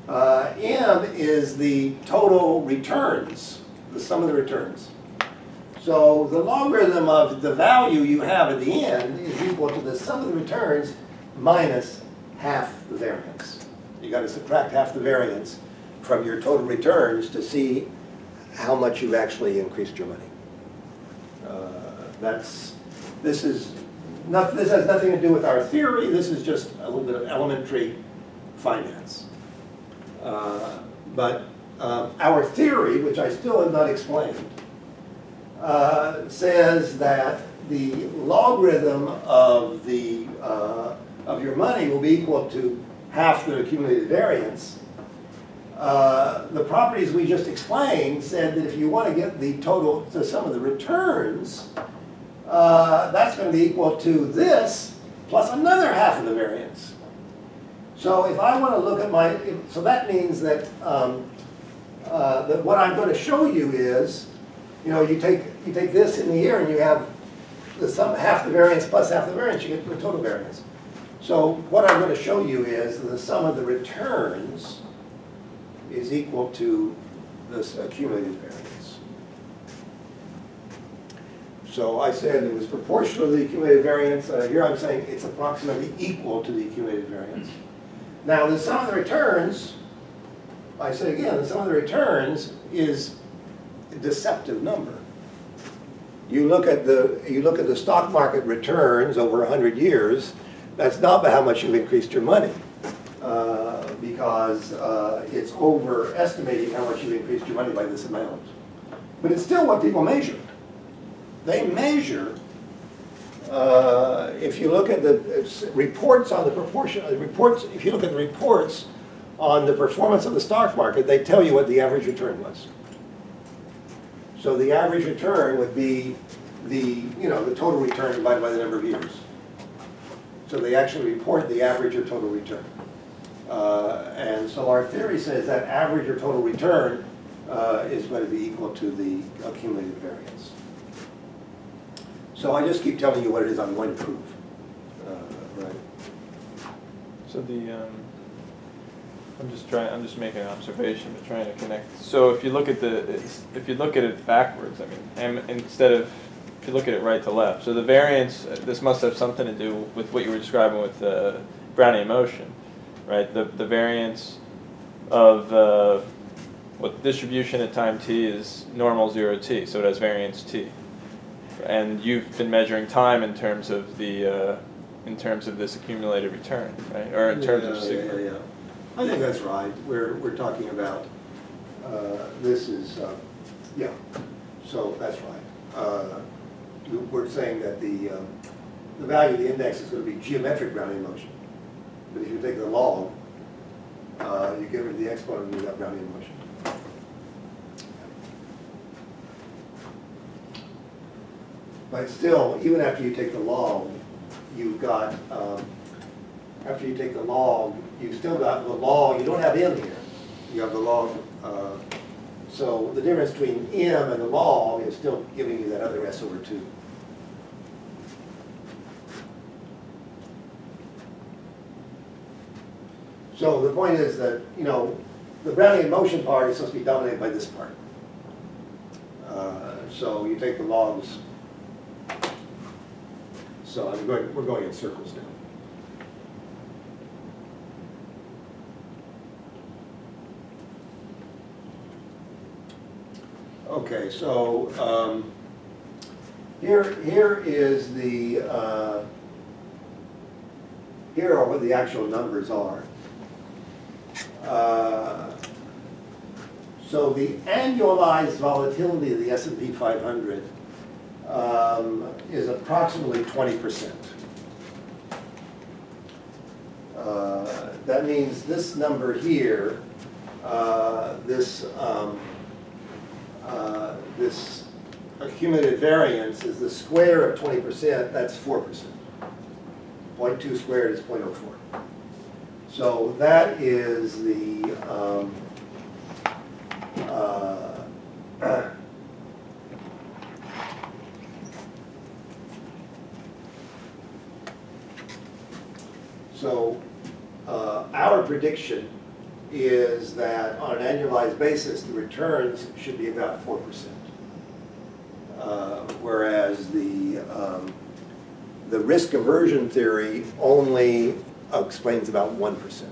Uh, M is the total returns, the sum of the returns. So the logarithm of the value you have at the end is equal to the sum of the returns minus half the variance. You've got to subtract half the variance from your total returns to see how much you've actually increased your money. Uh, That's, this is, not, this has nothing to do with our theory, this is just a little bit of elementary finance. Uh, But um, our theory, which I still have not explained, uh, says that the logarithm of the, uh, of your money will be equal to half the accumulated variance. Uh, The properties we just explained said that if you want to get the total, the sum of the returns, uh, that's going to be equal to this plus another half of the variance. So if I want to look at my, so that means that, um, uh, that what I'm going to show you is, you know, you take, you take this in the year and you have the sum, half the variance plus half the variance, you get the total variance. So what I'm going to show you is the sum of the returns is equal to this accumulated variance. So I said it was proportional to the accumulated variance, uh, here I'm saying it's approximately equal to the accumulated variance. Now, the sum of the returns, I say again, the sum of the returns is a deceptive number. You look at the, you look at the stock market returns over hundred years, that's not by how much you've increased your money. uh, Because uh, it's overestimating how much you've increased your money by this amount. But it's still what people measure. They measure, uh, if you look at the reports on the proportion, uh, reports, if you look at the reports on the performance of the stock market, they tell you what the average return was. So the average return would be the, you know, the total return divided by the number of years. So they actually report the average or total return. Uh, And so our theory says that average or total return uh, is going to be equal to the accumulated variance. So I just keep telling you what it is I'm going to prove. Uh, Right. So the, um, I'm just trying, I'm just making an observation, but trying to connect. So if you look at the, if you look at it backwards, I mean, and instead of, if you look at it right to left, so the variance, uh, this must have something to do with what you were describing with uh, Brownian motion, right? The, the variance of, uh, what distribution at time t is normal zero t, so it has variance t. And you've been measuring time in terms of the, uh, in terms of this accumulated return, right? Or in terms of sigma. yeah, yeah. I think that's right. We're, we're talking about, uh, this is, uh, yeah, so that's right. Uh, We're saying that the, um, the value of the index is going to be geometric Brownian motion. But if you take the log, uh, you give it the exponent, you got Brownian motion. But still, even after you take the log, you've got, um, after you take the log, you've still got the log, you don't have m here. You have the log, uh, so the difference between m and the log is still giving you that other s over 2. So the point is that, you know, the Brownian motion part is supposed to be dominated by this part. Uh, So you take the logs. So I'm going, we're going in circles now. Okay, so um, here, here is the, uh, here are what the actual numbers are. Uh, So the annualized volatility of the S and P 500 um, is approximately 20%. Uh, That means this number here, uh, this, um, uh, this accumulated variance is the square of 20%, that's 4%. 0.2 squared is 0.04. So that is the, um, uh, So uh, our prediction is that on an annualized basis, the returns should be about 4%. Uh, Whereas the, um, the risk aversion theory only explains about 1%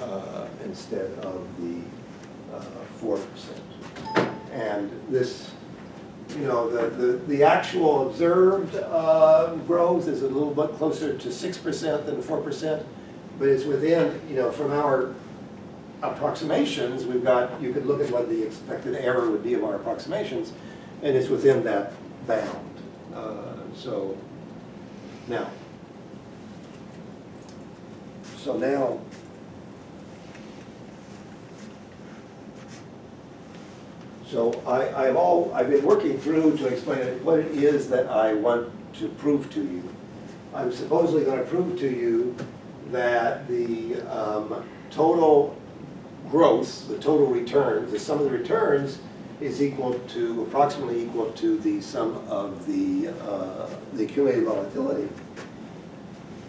uh, instead of the uh, 4%. And this, you know, the, the, the actual observed uh, growth is a little bit closer to 6% than 4%, but it's within, you know, from our approximations, we've got, you could look at what the expected error would be of our approximations, and it's within that bound. Uh, So, now, so now, so I, I've all, I've been working through to explain what it is that I want to prove to you. I'm supposedly gonna prove to you that the um, total growth, the total returns, the sum of the returns is equal to, approximately equal to the sum of the, uh, the accumulated volatility.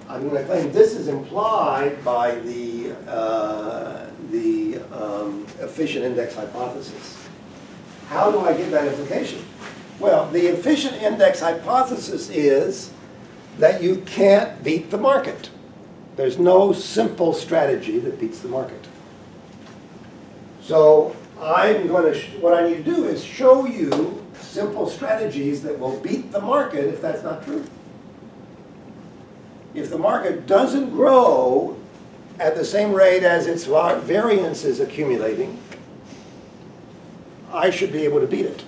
I'm gonna claim this is implied by the, uh, the um, efficient index hypothesis. How do I get that implication? Well, the efficient index hypothesis is that you can't beat the market. There's no simple strategy that beats the market. So I'm going to, what I need to do is show you simple strategies that will beat the market if that's not true. If the market doesn't grow at the same rate as its va- variance is accumulating, I should be able to beat it.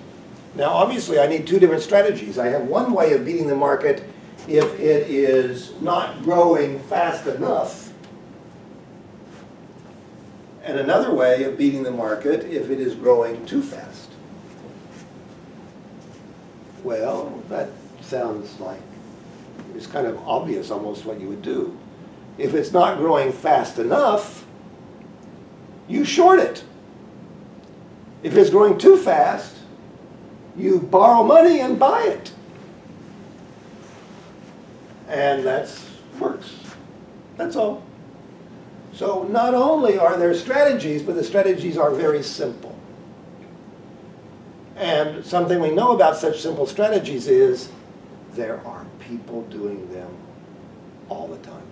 Now, obviously, I need two different strategies. I have one way of beating the market if it is not growing fast enough, and another way of beating the market if it is growing too fast. Well, that sounds like, it's kind of obvious almost what you would do. If it's not growing fast enough, you short it. If it's growing too fast, you borrow money and buy it. And that's works. That's all. So not only are there strategies, but the strategies are very simple. And something we know about such simple strategies is there are people doing them all the time.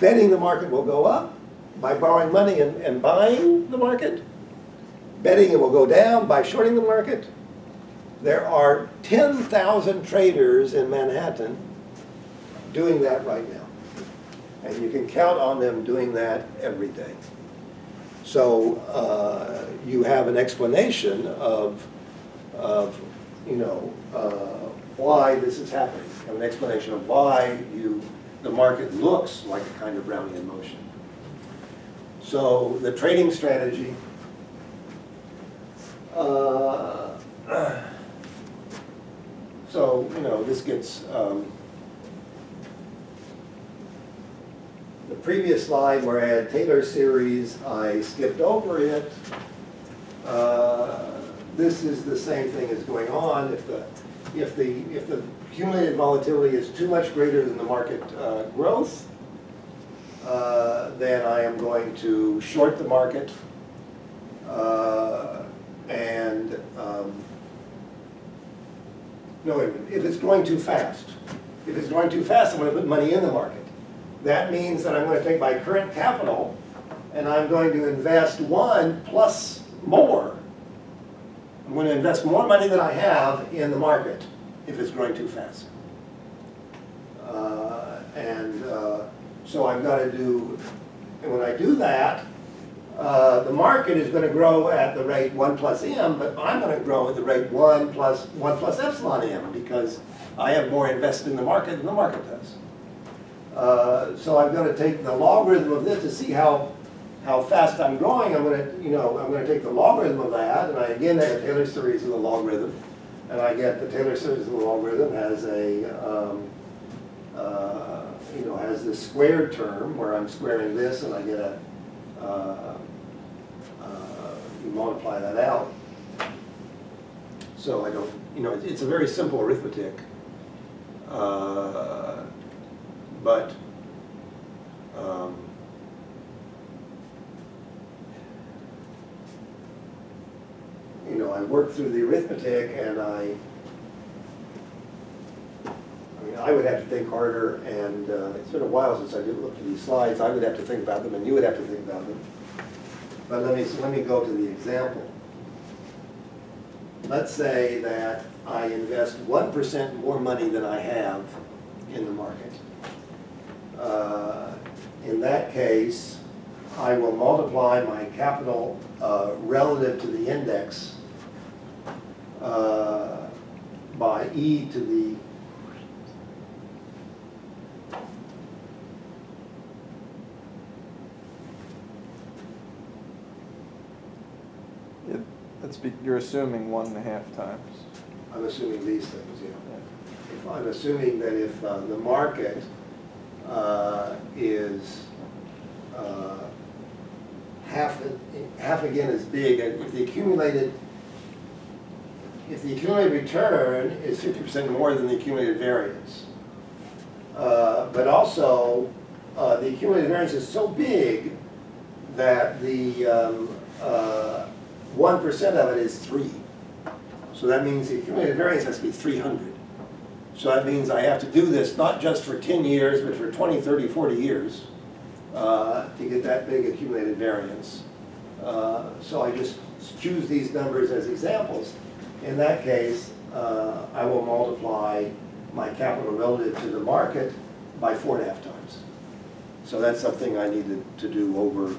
Betting the market will go up by borrowing money and, and buying the market. Betting it will go down by shorting the market. There are 10,000 traders in Manhattan doing that right now. And you can count on them doing that every day. So uh, you have an explanation of, of you know, uh, why this is happening. You have an explanation of why you, the market looks like a kind of Brownian motion. So the trading strategy, uh, so, you know, this gets, um, the previous slide where I had Taylor series, I skipped over it. Uh, This is the same thing as going on. If the, if the, if the accumulated volatility is too much greater than the market uh, growth, uh, then I am going to short the market. uh, And, um, no, if it's growing too fast, if it's growing too fast, I'm going to put money in the market. That means that I'm going to take my current capital and I'm going to invest one plus more. I'm going to invest more money than I have in the market if it's growing too fast. Uh, And uh, so I've got to do, and when I do that, uh, the market is going to grow at the rate 1 plus m, but I'm going to grow at the rate 1 plus 1 plus epsilon m because I have more invested in the market than the market does. Uh, So I'm going to take the logarithm of this to see how, how fast I'm growing. I'm going to, you know, I'm going to take the logarithm of that, and I again have a Taylor series of the logarithm. And I get the Taylor series of the logarithm has a, um, uh, you know, has this squared term where I'm squaring this and I get a, uh, you multiply that out. So I don't, you know, it's- a very simple arithmetic. Uh, But, um, you know, I worked through the arithmetic and I, I mean, I would have to think harder and uh, it's been a while since I did look at these slides. I would have to think about them and you would have to think about them. But let me, let me go to the example. Let's say that I invest one percent more money than I have in the market. Uh, In that case, I will multiply my capital uh, relative to the index uh, by e to the It- That's, be- you're assuming one and a half times. I'm assuming these things, yeah. Yeah. if I'm assuming that if uh, the market uh, is uh, half, half again as big, and if the accumulated, if the accumulated return is fifty percent more than the accumulated variance, uh, but also, uh, the accumulated variance is so big that the um, uh, one percent of it is three. So that means the accumulated variance has to be three hundred. So that means I have to do this not just for ten years, but for 20, 30, 40 years uh, to get that big accumulated variance. Uh, So I just choose these numbers as examples. In that case, uh, I will multiply my capital relative to the market by four and a half times. So that's something I needed to do over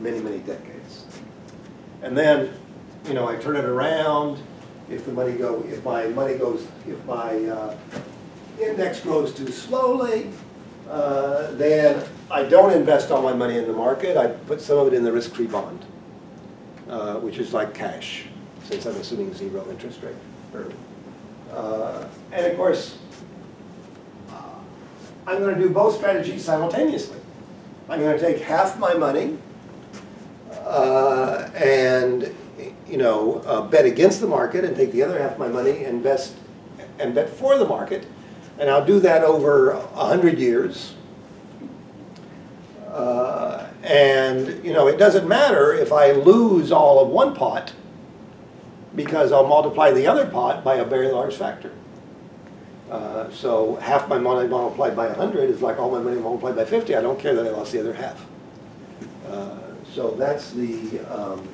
many, many decades. And then, you know, I turn it around, if the money go, if my money goes, if my uh, index grows too slowly, uh, then I don't invest all my money in the market, I put some of it in the risk-free bond, uh, which is like cash, since I'm assuming zero interest rate. uh, And of course, I'm gonna do both strategies simultaneously. I'm gonna take half my money uh, and, you know, uh, bet against the market and take the other half of my money, invest, and bet for the market. And I'll do that over a hundred years. Uh, And, you know, it doesn't matter if I lose all of one pot, because I'll multiply the other pot by a very large factor. Uh, So half my money multiplied by a hundred is like all my money multiplied by fifty, I don't care that I lost the other half. Uh, So that's the, um,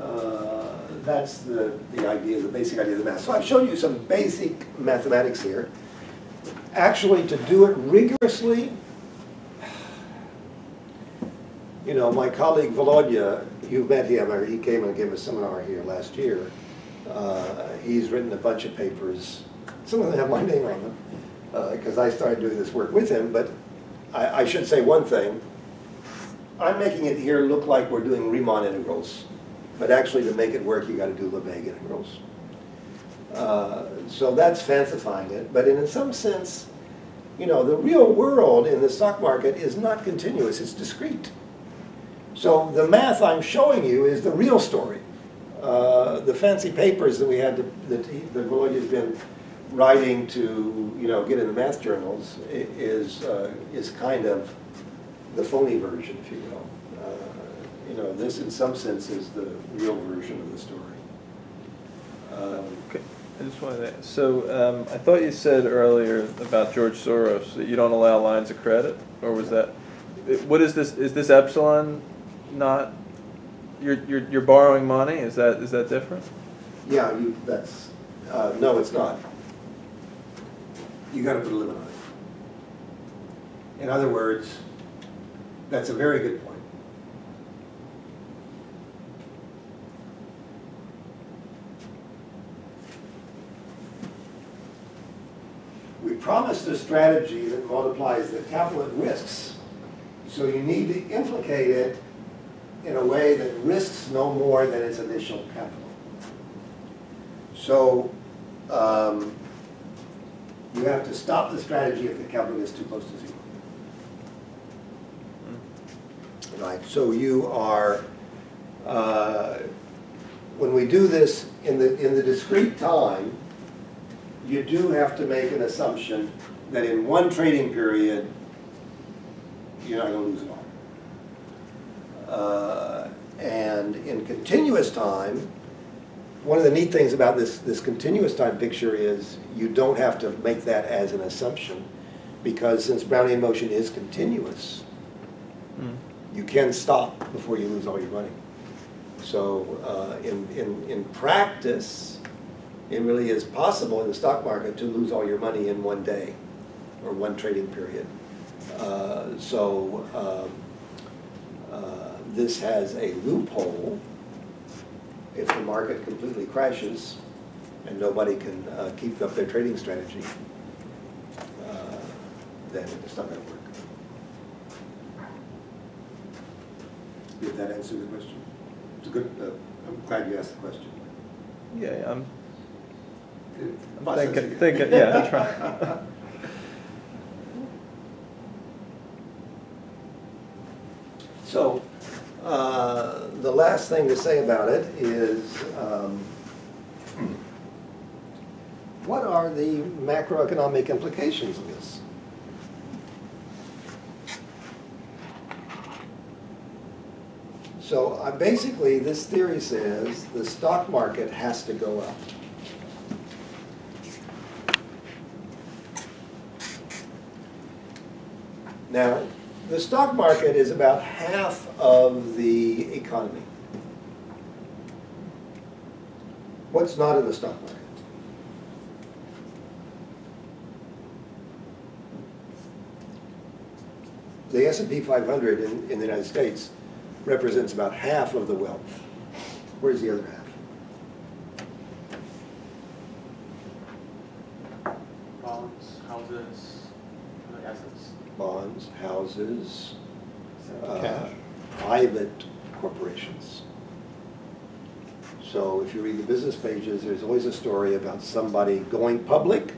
uh, that's the, the idea, the basic idea of the math. So I've shown you some basic mathematics here. Actually, to do it rigorously, you know, my colleague Volodya, you met him, or he came and gave a seminar here last year. Uh, He's written a bunch of papers, some of them have my name on them, because I started doing this work with him, but I, I should say one thing. I'm making it here look like we're doing Riemann integrals, but actually to make it work, you gotta do Lebesgue integrals. Uh, So that's fancifying it, but in some sense, you know, the real world in the stock market is not continuous, it's discrete. So the math I'm showing you is the real story. Uh, The fancy papers that we had, to- that he- that Volodya's been writing to, you know, get in the math journals is, uh, is kind of the phony version, if you will. Uh, You know, this in some sense is the real version of the story. Um, Okay, I just wanted to, so, um, I thought you said earlier about George Soros that you don't allow lines of credit, or was that, what is this, is this epsilon not, you're, you're, you're borrowing money, is that, is that different? Yeah, you, that's, uh, no, it's not. You gotta put a limit on it. In other words, that's a very good point. We promised a strategy that multiplies the capital it risks. So you need to implicate it in a way that risks no more than its initial capital. So, um, you have to stop the strategy if the capital gets too close to zero. Right, so you are, uh, when we do this in the, in the discrete time, you do have to make an assumption that in one trading period, you're not gonna lose it all. Uh, And in continuous time, one of the neat things about this, this continuous time picture is you don't have to make that as an assumption, because since Brownian motion is continuous, you can stop before you lose all your money. So uh, in, in, in practice, it really is possible in the stock market to lose all your money in one day or one trading period. Uh, So um, uh, this has a loophole if the market completely crashes and nobody can uh, keep up their trading strategy, uh, then it's not gonna work. Did that answer the question? It's a good, uh, I'm glad you asked the question. Yeah, I'm, Thinking, thinking, yeah, that's right. So, uh, the last thing to say about it is, um, what are the macroeconomic implications of this? So uh, basically, this theory says the stock market has to go up. Now, the stock market is about half of the economy. What's not in the stock market? The S and P 500 in, in the United States represents about half of the wealth. Where's the other half? Bonds, houses, assets. Bonds, houses, uh, Cash. private corporations. So if you read the business pages, there's always a story about somebody going public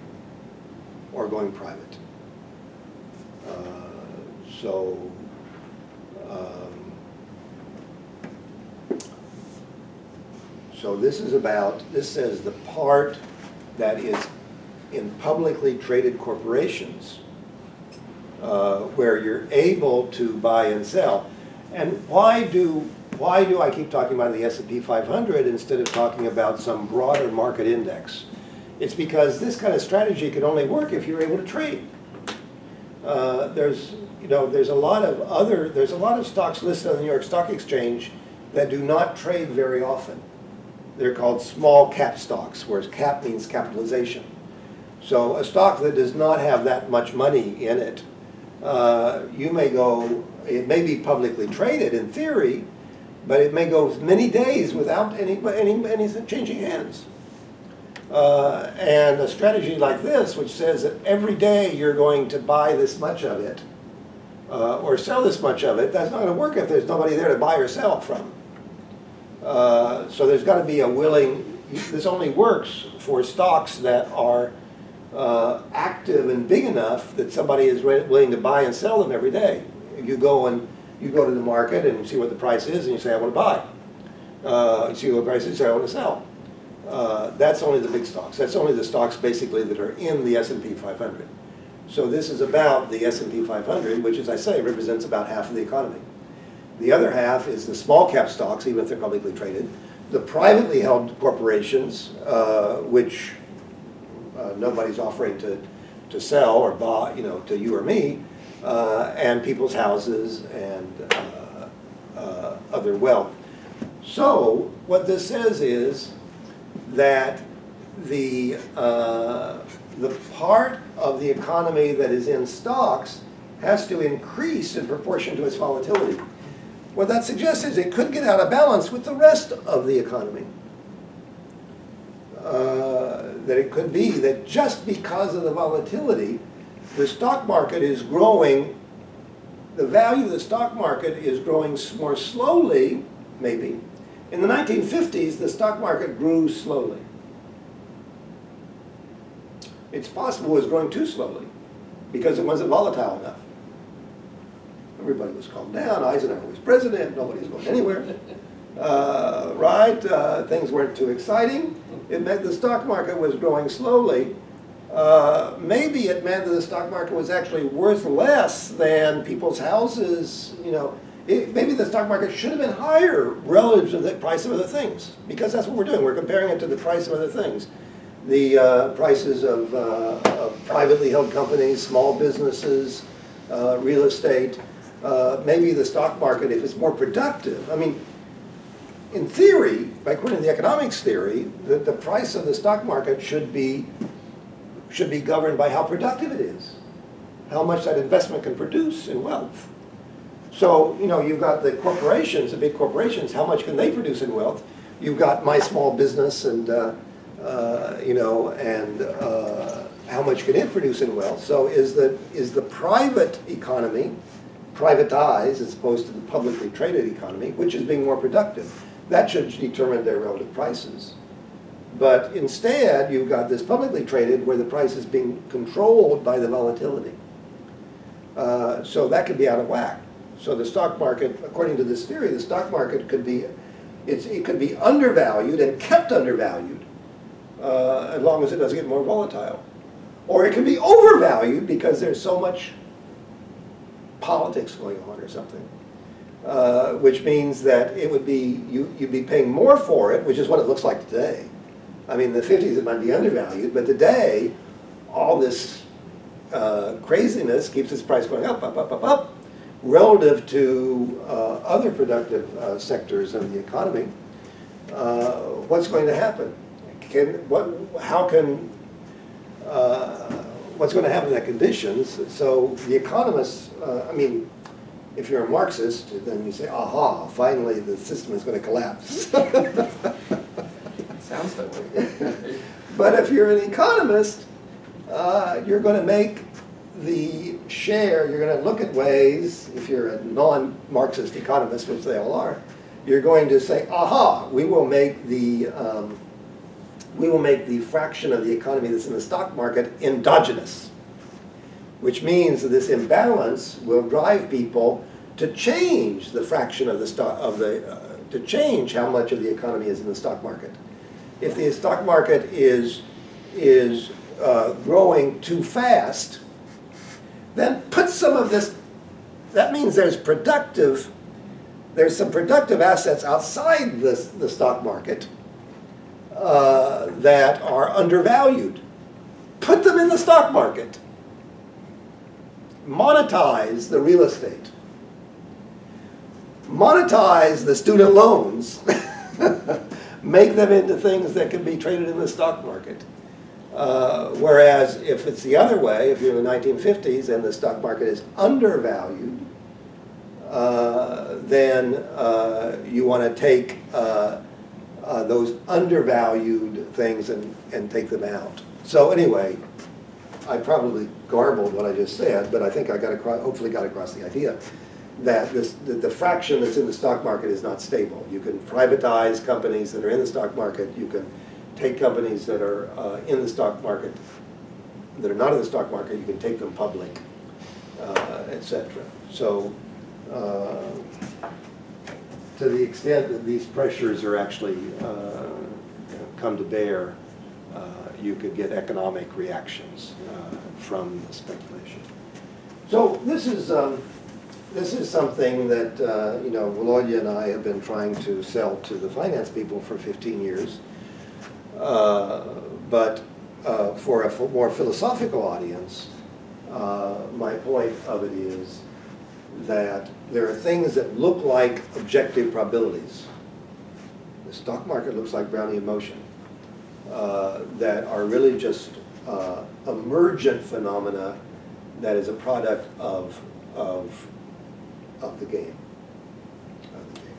or going private. Uh, So, um, so this is about, this says the part that is in publicly traded corporations uh, where you're able to buy and sell. And why do, why do I keep talking about the S and P 500 instead of talking about some broader market index? It's because this kind of strategy can only work if you're able to trade. Uh, There's, you know, there's a lot of other, there's a lot of stocks listed on the New York Stock Exchange that do not trade very often. They're called small cap stocks, whereas cap means capitalization. So a stock that does not have that much money in it, uh, you may go, it may be publicly traded in theory, but it may go many days without any, any, anything changing hands. Uh, and a strategy like this, which says that every day you're going to buy this much of it, uh, or sell this much of it, that's not going to work if there's nobody there to buy or sell from. Uh, so there's got to be a willing, this only works for stocks that are uh, active and big enough that somebody is willing to buy and sell them every day. You go and you go to the market and you see what the price is, and you say, "I want to buy." Uh, you see what the price is, you say, "I want to sell." Uh, that's only the big stocks. That's only the stocks basically that are in the S and P 500. So this is about the S and P 500, which, as I say, represents about half of the economy. The other half is the small cap stocks, even if they're publicly traded, the privately held corporations, uh, which uh, nobody's offering to, to sell or buy, you know, to you or me, uh, and people's houses and uh, uh, other wealth. So what this says is that the, uh, the part of the economy that is in stocks has to increase in proportion to its volatility. What that suggests is it could get out of balance with the rest of the economy. Uh, that it could be that just because of the volatility, the stock market is growing, the value of the stock market is growing more slowly, maybe. In the 1950s, the stock market grew slowly. It's possible it was growing too slowly because it wasn't volatile enough. Everybody was calmed down, Eisenhower was president, nobody was going anywhere. Uh, right, uh, things weren't too exciting. It meant the stock market was growing slowly. Uh, maybe it meant that the stock market was actually worth less than people's houses, you know. It, maybe the stock market should have been higher relative to the price of other things, because that's what we're doing. We're comparing it to the price of other things. The uh, prices of, uh, of privately held companies, small businesses, uh, real estate. Uh, maybe the stock market, if it's more productive. I mean, in theory, according to the economics theory, the, the price of the stock market should be, should be governed by how productive it is, how much that investment can produce in wealth. So, you know, you've got the corporations, the big corporations, how much can they produce in wealth? You've got my small business and, uh, uh, you know, and uh, how much can it produce in wealth? So is the, is the private economy privatized as opposed to the publicly traded economy, which is being more productive? That should determine their relative prices. But instead, you've got this publicly traded where the price is being controlled by the volatility. Uh, So that could be out of whack. So the stock market, according to this theory, the stock market could be, it could be undervalued and kept undervalued uh, as long as it doesn't get more volatile. Or it can be overvalued because there's so much politics going on or something. Uh, which means that it would be, you, you'd be paying more for it, which is what it looks like today. I mean, in the 50s it might be undervalued, but today, all this uh, craziness keeps its price going up, up, up, up, up, relative to uh, other productive uh, sectors of the economy. Uh, what's going to happen? Can, what, how can, uh, what's going to happen in that conditions? So the economists, uh, I mean, if you're a Marxist, then you say, aha, finally the system is going to collapse. Sounds that way. But if you're an economist, uh, you're going to make the share, you're going to look at ways, if you're a non-Marxist economist, which they all are, you're going to say, aha, we will make the, um, we will make the fraction of the economy that's in the stock market endogenous. Which means that this imbalance will drive people to change the fraction of the stock, of the, uh, to change how much of the economy is in the stock market. If the stock market is, is uh, growing too fast, then put some of this, that means there's productive, there's some productive assets outside the, the stock market uh, that are undervalued. Put them in the stock market. Monetize the real estate. Monetize the student loans. Make them into things that can be traded in the stock market. Uh, whereas if it's the other way, if you're in the 1950s and the stock market is undervalued, uh, then uh, you want to take uh, uh, those undervalued things and, and take them out. So anyway, I probably garbled what I just said, but I think I got across, hopefully got across the idea that this, that the fraction that's in the stock market is not stable. You can privatize companies that are in the stock market. You can take companies that are uh, in the stock market, that are not in the stock market, you can take them public, uh, et cetera. So uh, to the extent that these pressures are actually uh, come to bear, you could get economic reactions uh, from the speculation. So this is um, this is something that uh, you know Volodya and I have been trying to sell to the finance people for 15 years. Uh, but uh, for a more philosophical audience, uh, my point of it is that there are things that look like objective probabilities. The stock market looks like Brownian motion, uh, that are really just uh, emergent phenomena that is a product of, of, of the game. The game.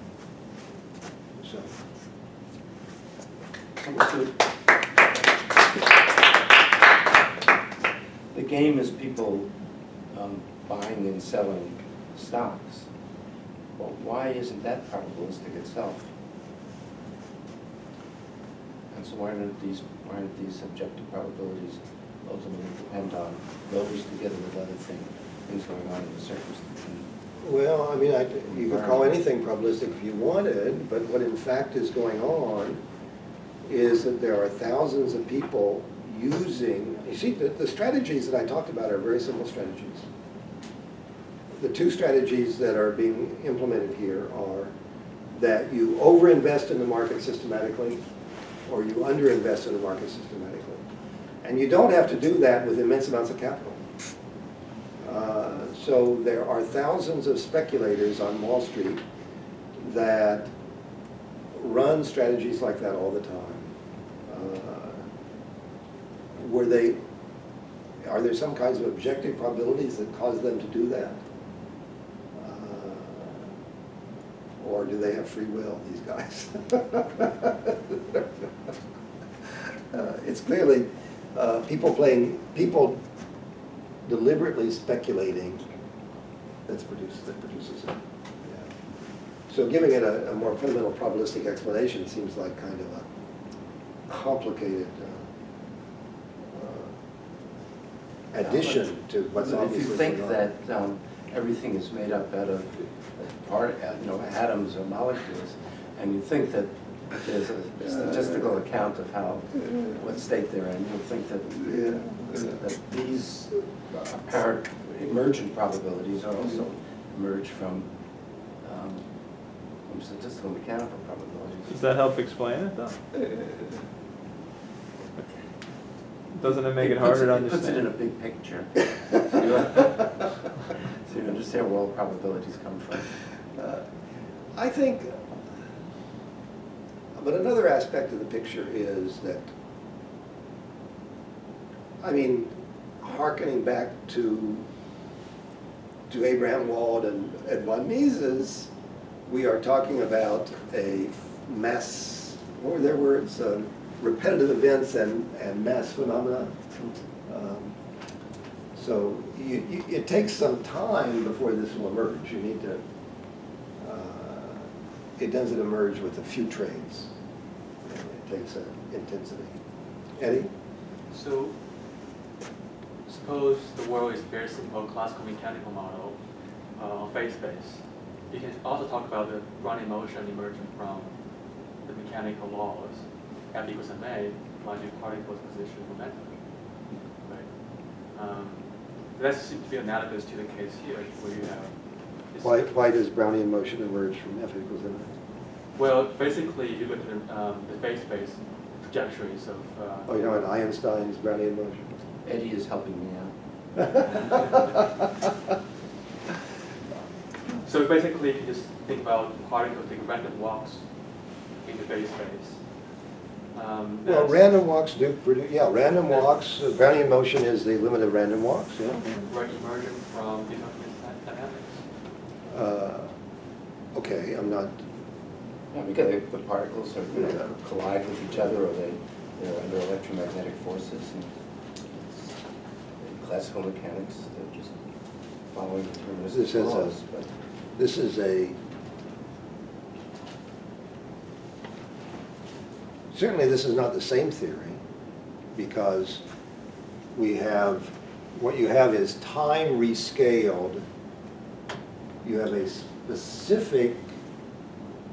The game is people um, buying and selling stocks. Well, why isn't that probabilistic itself? So why don't these, why aren't these subjective probabilities ultimately depend on those together with other things, things going on in the circumstance? Well, I mean, I, you could call anything probabilistic if you wanted, but what in fact is going on is that there are thousands of people using, you see, the, the strategies that I talked about are very simple strategies. The two strategies that are being implemented here are that you overinvest in the market systematically, or you underinvest in the market systematically. And you don't have to do that with immense amounts of capital. Uh, So there are thousands of speculators on Wall Street that run strategies like that all the time. Uh, Were they, are there some kinds of objective probabilities that cause them to do that? Or do they have free will, these guys? Uh, It's clearly uh, people playing, people deliberately speculating that's produces, that produces it. Yeah. So giving it a, a more fundamental probabilistic explanation seems like kind of a complicated uh, uh, addition to what's obviously If you think that um, everything is made up out of part, uh, you know, atoms or molecules, and you think that there's a statistical account of how, what state they're in, you'll think that, that these apparent emergent probabilities are also emerge from, um, from statistical mechanical probabilities. Does that help explain it though? Doesn't it make it puts harder to It puts it in a understand? big picture. So you- understand where all probabilities come from. Uh, I think, but another aspect of the picture is that, I mean, hearkening back to, to Abraham Wald and Ed von Mises, we are talking about a mass, what were their words? Um, Repetitive events and, and mass phenomena. Um, So you, you, it takes some time before this will emerge. You need to, uh, it doesn't emerge with a few trades. It takes an intensity. Eddie? So, suppose the world is very simple classical mechanical model uh, phase space. You can also talk about the Brownian motion emerging from the mechanical laws, F equals ma, finding particles position momentum. Right? Um, that seems to be analogous to the case here, where you have. Why, why does Brownian motion emerge from F equals ma? Well, basically, you look at the, um, the phase space trajectories of. Uh, Oh, you know, in Einstein's Brownian motion? Eddie is helping me out. So basically, if you just think about particles taking random walks in the phase space. Um, Well, random walks do produce, yeah, random walks, uh, Brownian motion is the limit of random walks, yeah. Right, emerging from deterministic dynamics. Uh, Okay, I'm not, Yeah, because they- the particles are, you know, collide with each other, or they, they're under electromagnetic forces, and it's- in classical mechanics, they're just following This deterministic is a- laws, but this is a, certainly this is not the same theory, because we have, what you have is time rescaled. You have a specific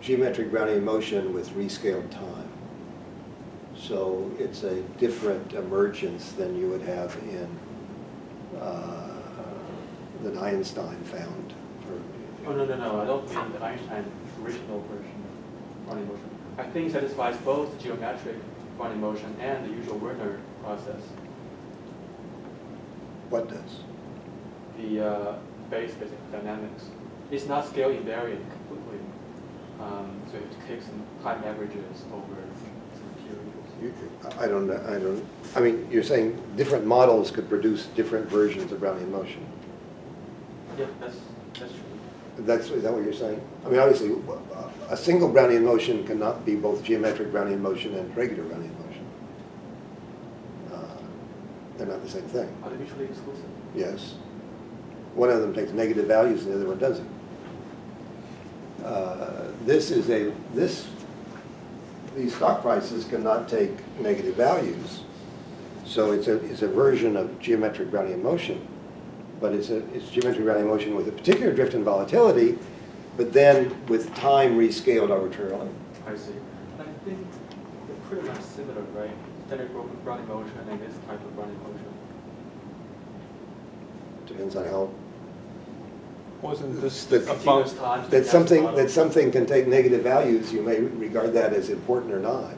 geometric Brownian motion with rescaled time. So it's a different emergence than you would have in, uh, that Einstein found Oh, no, no, no, I don't mean the Einstein original version of Brownian motion. I think satisfies both the geometric Brownian motion and the usual Wiener process. What does? the uh, phase space dynamics. It's not scale invariant completely. Um, so you have to take some time averages over some periods. You- I don't, know. I don't, I mean, you're saying different models could produce different versions of Brownian motion. Yeah, that's, that's is that what you're saying? I mean, obviously, a single Brownian motion cannot be both geometric Brownian motion and regular Brownian motion. Uh, They're not the same thing, Are they mutually exclusive? yes. One of them takes negative values and the other one doesn't. Uh, This is a, this, these stock prices cannot take negative values. So it's a, it's a version of geometric Brownian motion. But it's a, it's geometric Brownian motion with a particular drift and volatility, but then with time rescaled arbitrarily. I see. I think they're pretty much similar, right? Standard Brownian motion and this type of Brownian motion. Depends on how, Wasn't this The- Continuous time. that something, that something can take negative values, you may regard that as important or not.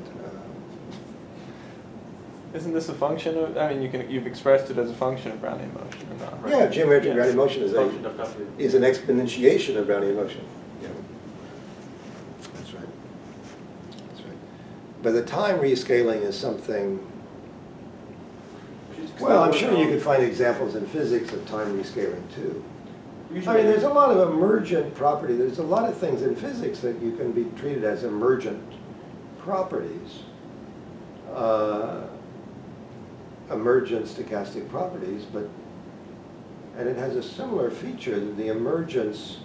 Isn't this a function of, I mean, you can, you've expressed it as a function of Brownian motion or not? Yeah, geometric Yeah. Brownian motion is a, Function of W. is an exponentiation of Brownian motion. Yeah. That's right. That's right. But the time rescaling is something, well, I'm sure you going could find examples in physics of time rescaling too. I mean, there's a lot of emergent property, there's a lot of things in physics that you can be treated as emergent properties. Uh, Emergent stochastic properties, but, and it has a similar feature, the emergence.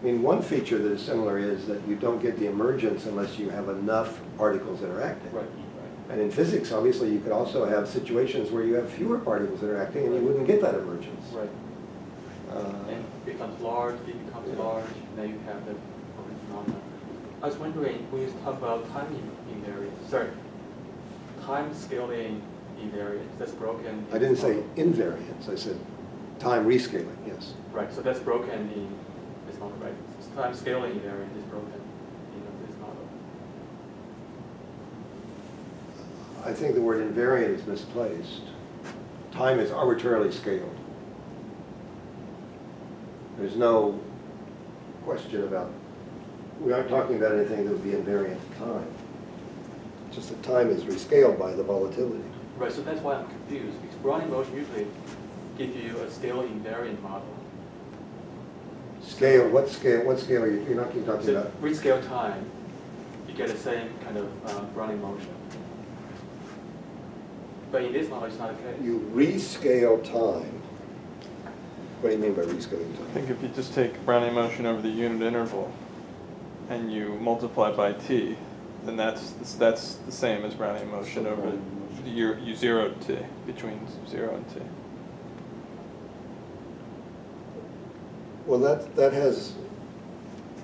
I mean, one feature that is similar is that you don't get the emergence unless you have enough particles interacting. Right, right. And in physics, obviously, you could also have situations where you have fewer particles interacting and you wouldn't get that emergence. Right. Uh, And it becomes large, it becomes Yeah. large, now you have the open phenomena. I was wondering, when you talk about time in- invariance, sorry, time scaling invariance, that's broken. I didn't say invariance, I said time rescaling, yes. Right, so that's broken in this model, right? Time scaling invariant is broken in this model. I think the word invariant is misplaced. Time is arbitrarily scaled. There's no question about, we aren't talking about anything that would be invariant to time. Just that time is rescaled by the volatility. Right, so that's why I'm confused, because Brownian motion usually gives you a scale invariant model. Scale, what scale, what scale are you, you're not, you're talking So about? rescale time, you get the same kind of uh, Brownian motion. But in this model, it's not the case. You rescale time. What do you mean by rescaling time? I think if you just take Brownian motion over the unit interval and you multiply by t, then that's, that's the same as Brownian motion over Brownian motion. your, you zero t, between zero and t. Well, that, that has,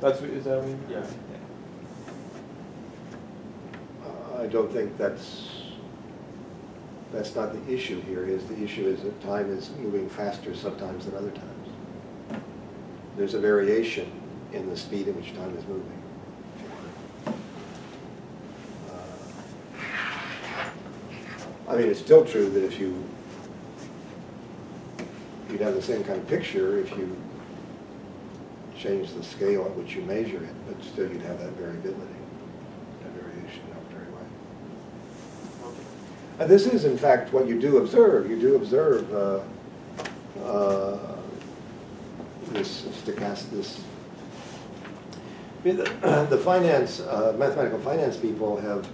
That's, what- is that what you mean? Yeah. I don't think that's, that's not the issue here, is the issue is that time is moving faster sometimes than other times. There's a variation in the speed in which time is moving. Uh, I mean, it's still true that if you, you'd have the same kind of picture if you change the scale at which you measure it, but still you'd have that variability, that variation in arbitrary way. Okay. Uh, This is in fact what you do observe. You do observe uh, uh, this stochastic, this. The the finance, uh, mathematical finance people have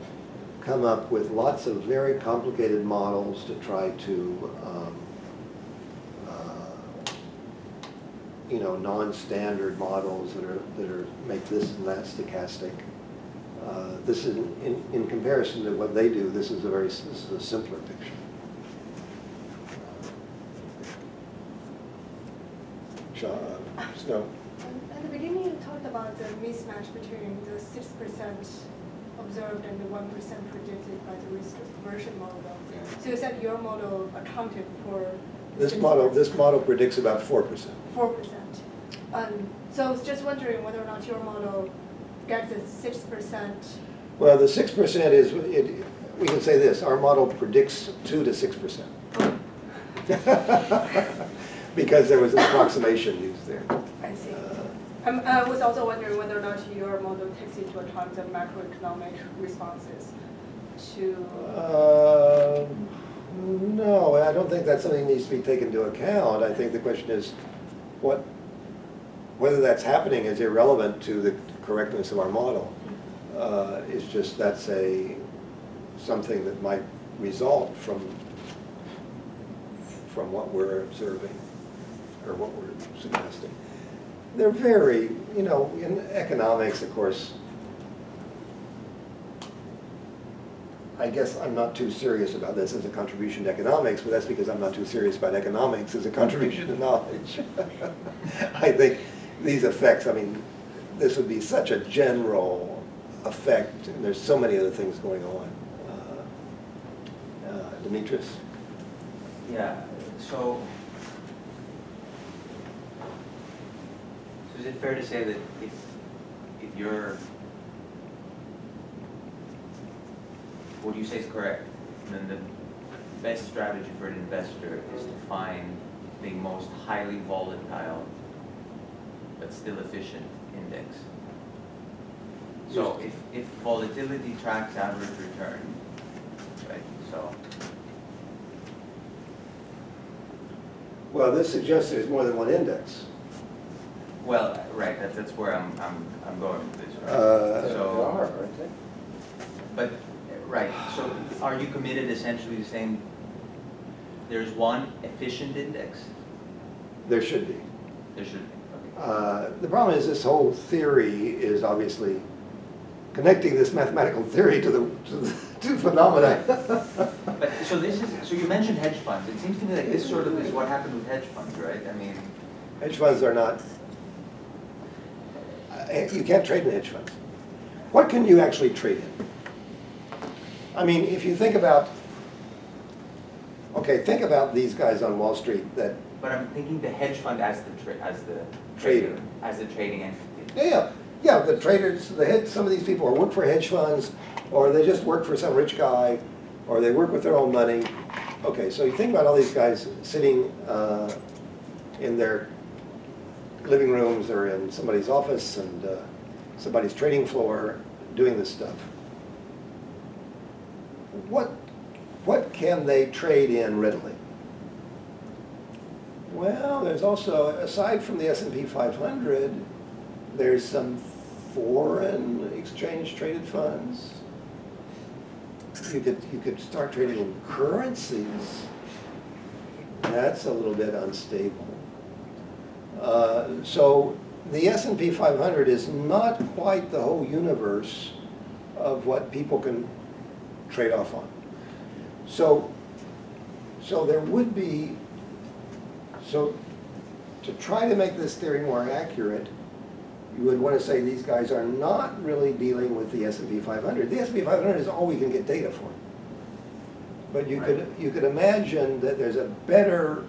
come up with lots of very complicated models to try to, um, uh, you know, non-standard models that are, that are, make this and that stochastic. Uh, This is, in, in comparison to what they do, this is a very, this is a simpler picture. Shaw, uh, Snow, At the beginning, you talked about the mismatch between the six percent observed and the one percent predicted by the risk aversion model. So you said your model accounted for. this model, this model predicts about four percent. Four percent. Um, so I was just wondering whether or not your model gets a six percent. Well, the six percent is, it, we can say this, our model predicts two to six percent. Because there was an approximation used there. Um, I was also wondering whether or not your model takes into account the macroeconomic responses to. Um, No, I don't think that's something that needs to be taken into account. I think the question is, what, whether that's happening is irrelevant to the correctness of our model. Uh, It's just that's a, something that might result from, from what we're observing, or what we're suggesting. They're very, you know, in economics, of course, I guess I'm not too serious about this as a contribution to economics, but that's because I'm not too serious about economics as a contribution to knowledge. I think these effects, I mean, this would be such a general effect, and there's so many other things going on. Uh, uh, Demetrius? Yeah, so. Is it fair to say that if, if you're, what do you say is correct, then the best strategy for an investor is to find the most highly volatile but still efficient index? So if, if volatility tracks average return, right, so. Well, this suggests there's more than one index. Well, right, that's, that's where I'm, I'm, I'm going with this, right? Uh, They So- are, aren't they? But, right, so are you committed essentially to saying there's one efficient index? There should be. There should be, okay. Uh, The problem is, this whole theory is obviously connecting this mathematical theory to the, to the two phenomena. But, so this is, so you mentioned hedge funds, it seems to me like this sort of is what happened with hedge funds, right? I mean, Hedge funds are not, you can't trade in hedge funds. What can you actually trade in? I mean, if you think about, okay, think about these guys on Wall Street that, but I'm thinking the hedge fund as the as the. Trader. As the trading entity. yeah, yeah, the traders, the head, some of these people are work for hedge funds, or they just work for some rich guy, or they work with their own money. Okay, so you think about all these guys sitting uh, in their living rooms or in somebody's office and uh, somebody's trading floor doing this stuff. What, what can they trade in readily? Well, there's also, aside from the S and P 500, there's some foreign exchange traded funds. You could, you could start trading in currencies. That's a little bit unstable. Uh, So the S and P 500 is not quite the whole universe of what people can trade off on. So, so there would be, so to try to make this theory more accurate, you would want to say these guys are not really dealing with the S and P 500. The S and P 500 is all we can get data for. But you could, you could imagine that there's a better,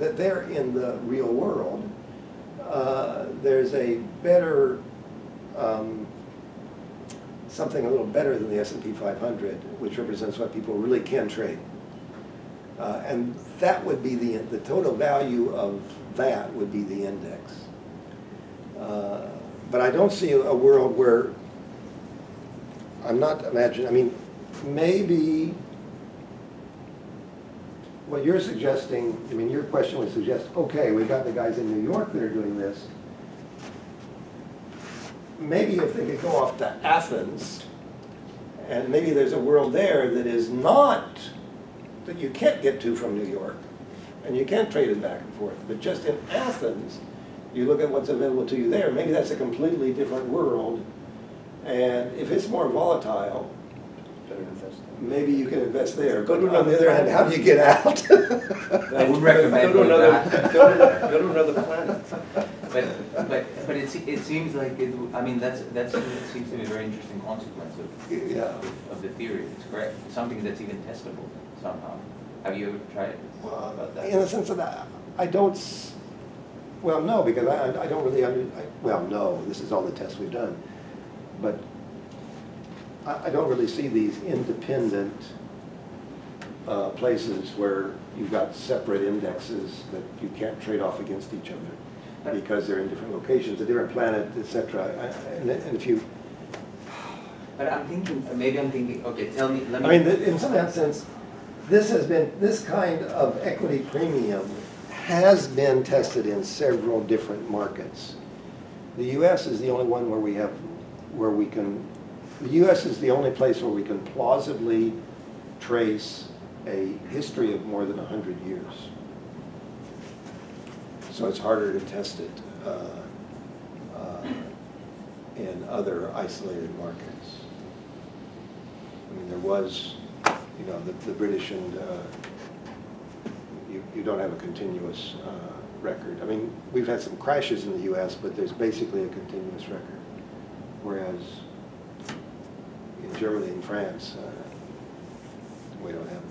that they're in the real world. Uh, There's a better, um, something a little better than the S and P 500, which represents what people really can trade. Uh, And that would be the, the total value of that would be the index. Uh, But I don't see a world where, I'm not imagining, I mean, maybe what you're suggesting, I mean, your question would suggest, okay, we've got the guys in New York that are doing this. Maybe if they could go off to Athens, and maybe there's a world there that is not, that you can't get to from New York, and you can't trade it back and forth, but just in Athens, you look at what's available to you there, maybe that's a completely different world. And if it's more volatile. Maybe you can invest there. But on the other hand, how do you get out? I would recommend Go to another, go to, go to another planet. But, but, but it, it seems like, it, I mean, that's, that's, it seems to be a very interesting consequence of, Yeah. of the theory, it's correct, something that's even testable somehow. Have you ever tried Well, about that? In the sense of that I- I don't, well, no, because I, I don't really, under- I- well, no, this is all the tests we've done. But I, I don't really see these independent uh, places where you've got separate indexes that you can't trade off against each other because they're in different locations, a different planet, et cetera. I- I- And and if you, But I'm thinking, maybe I'm thinking, okay, tell me, let me. I mean, in some that sense, this has been, this kind of equity premium has been tested in several different markets. The US is the only one where we have, where we can, the US is the only place where we can plausibly trace a history of more than 100 years. So it's harder to test it uh, uh, in other isolated markets. I mean, there was, you know, the, the British and, uh, you, you don't have a continuous, uh, record. I mean, we've had some crashes in the US, but there's basically a continuous record. Whereas Germany and France, uh, we don't have.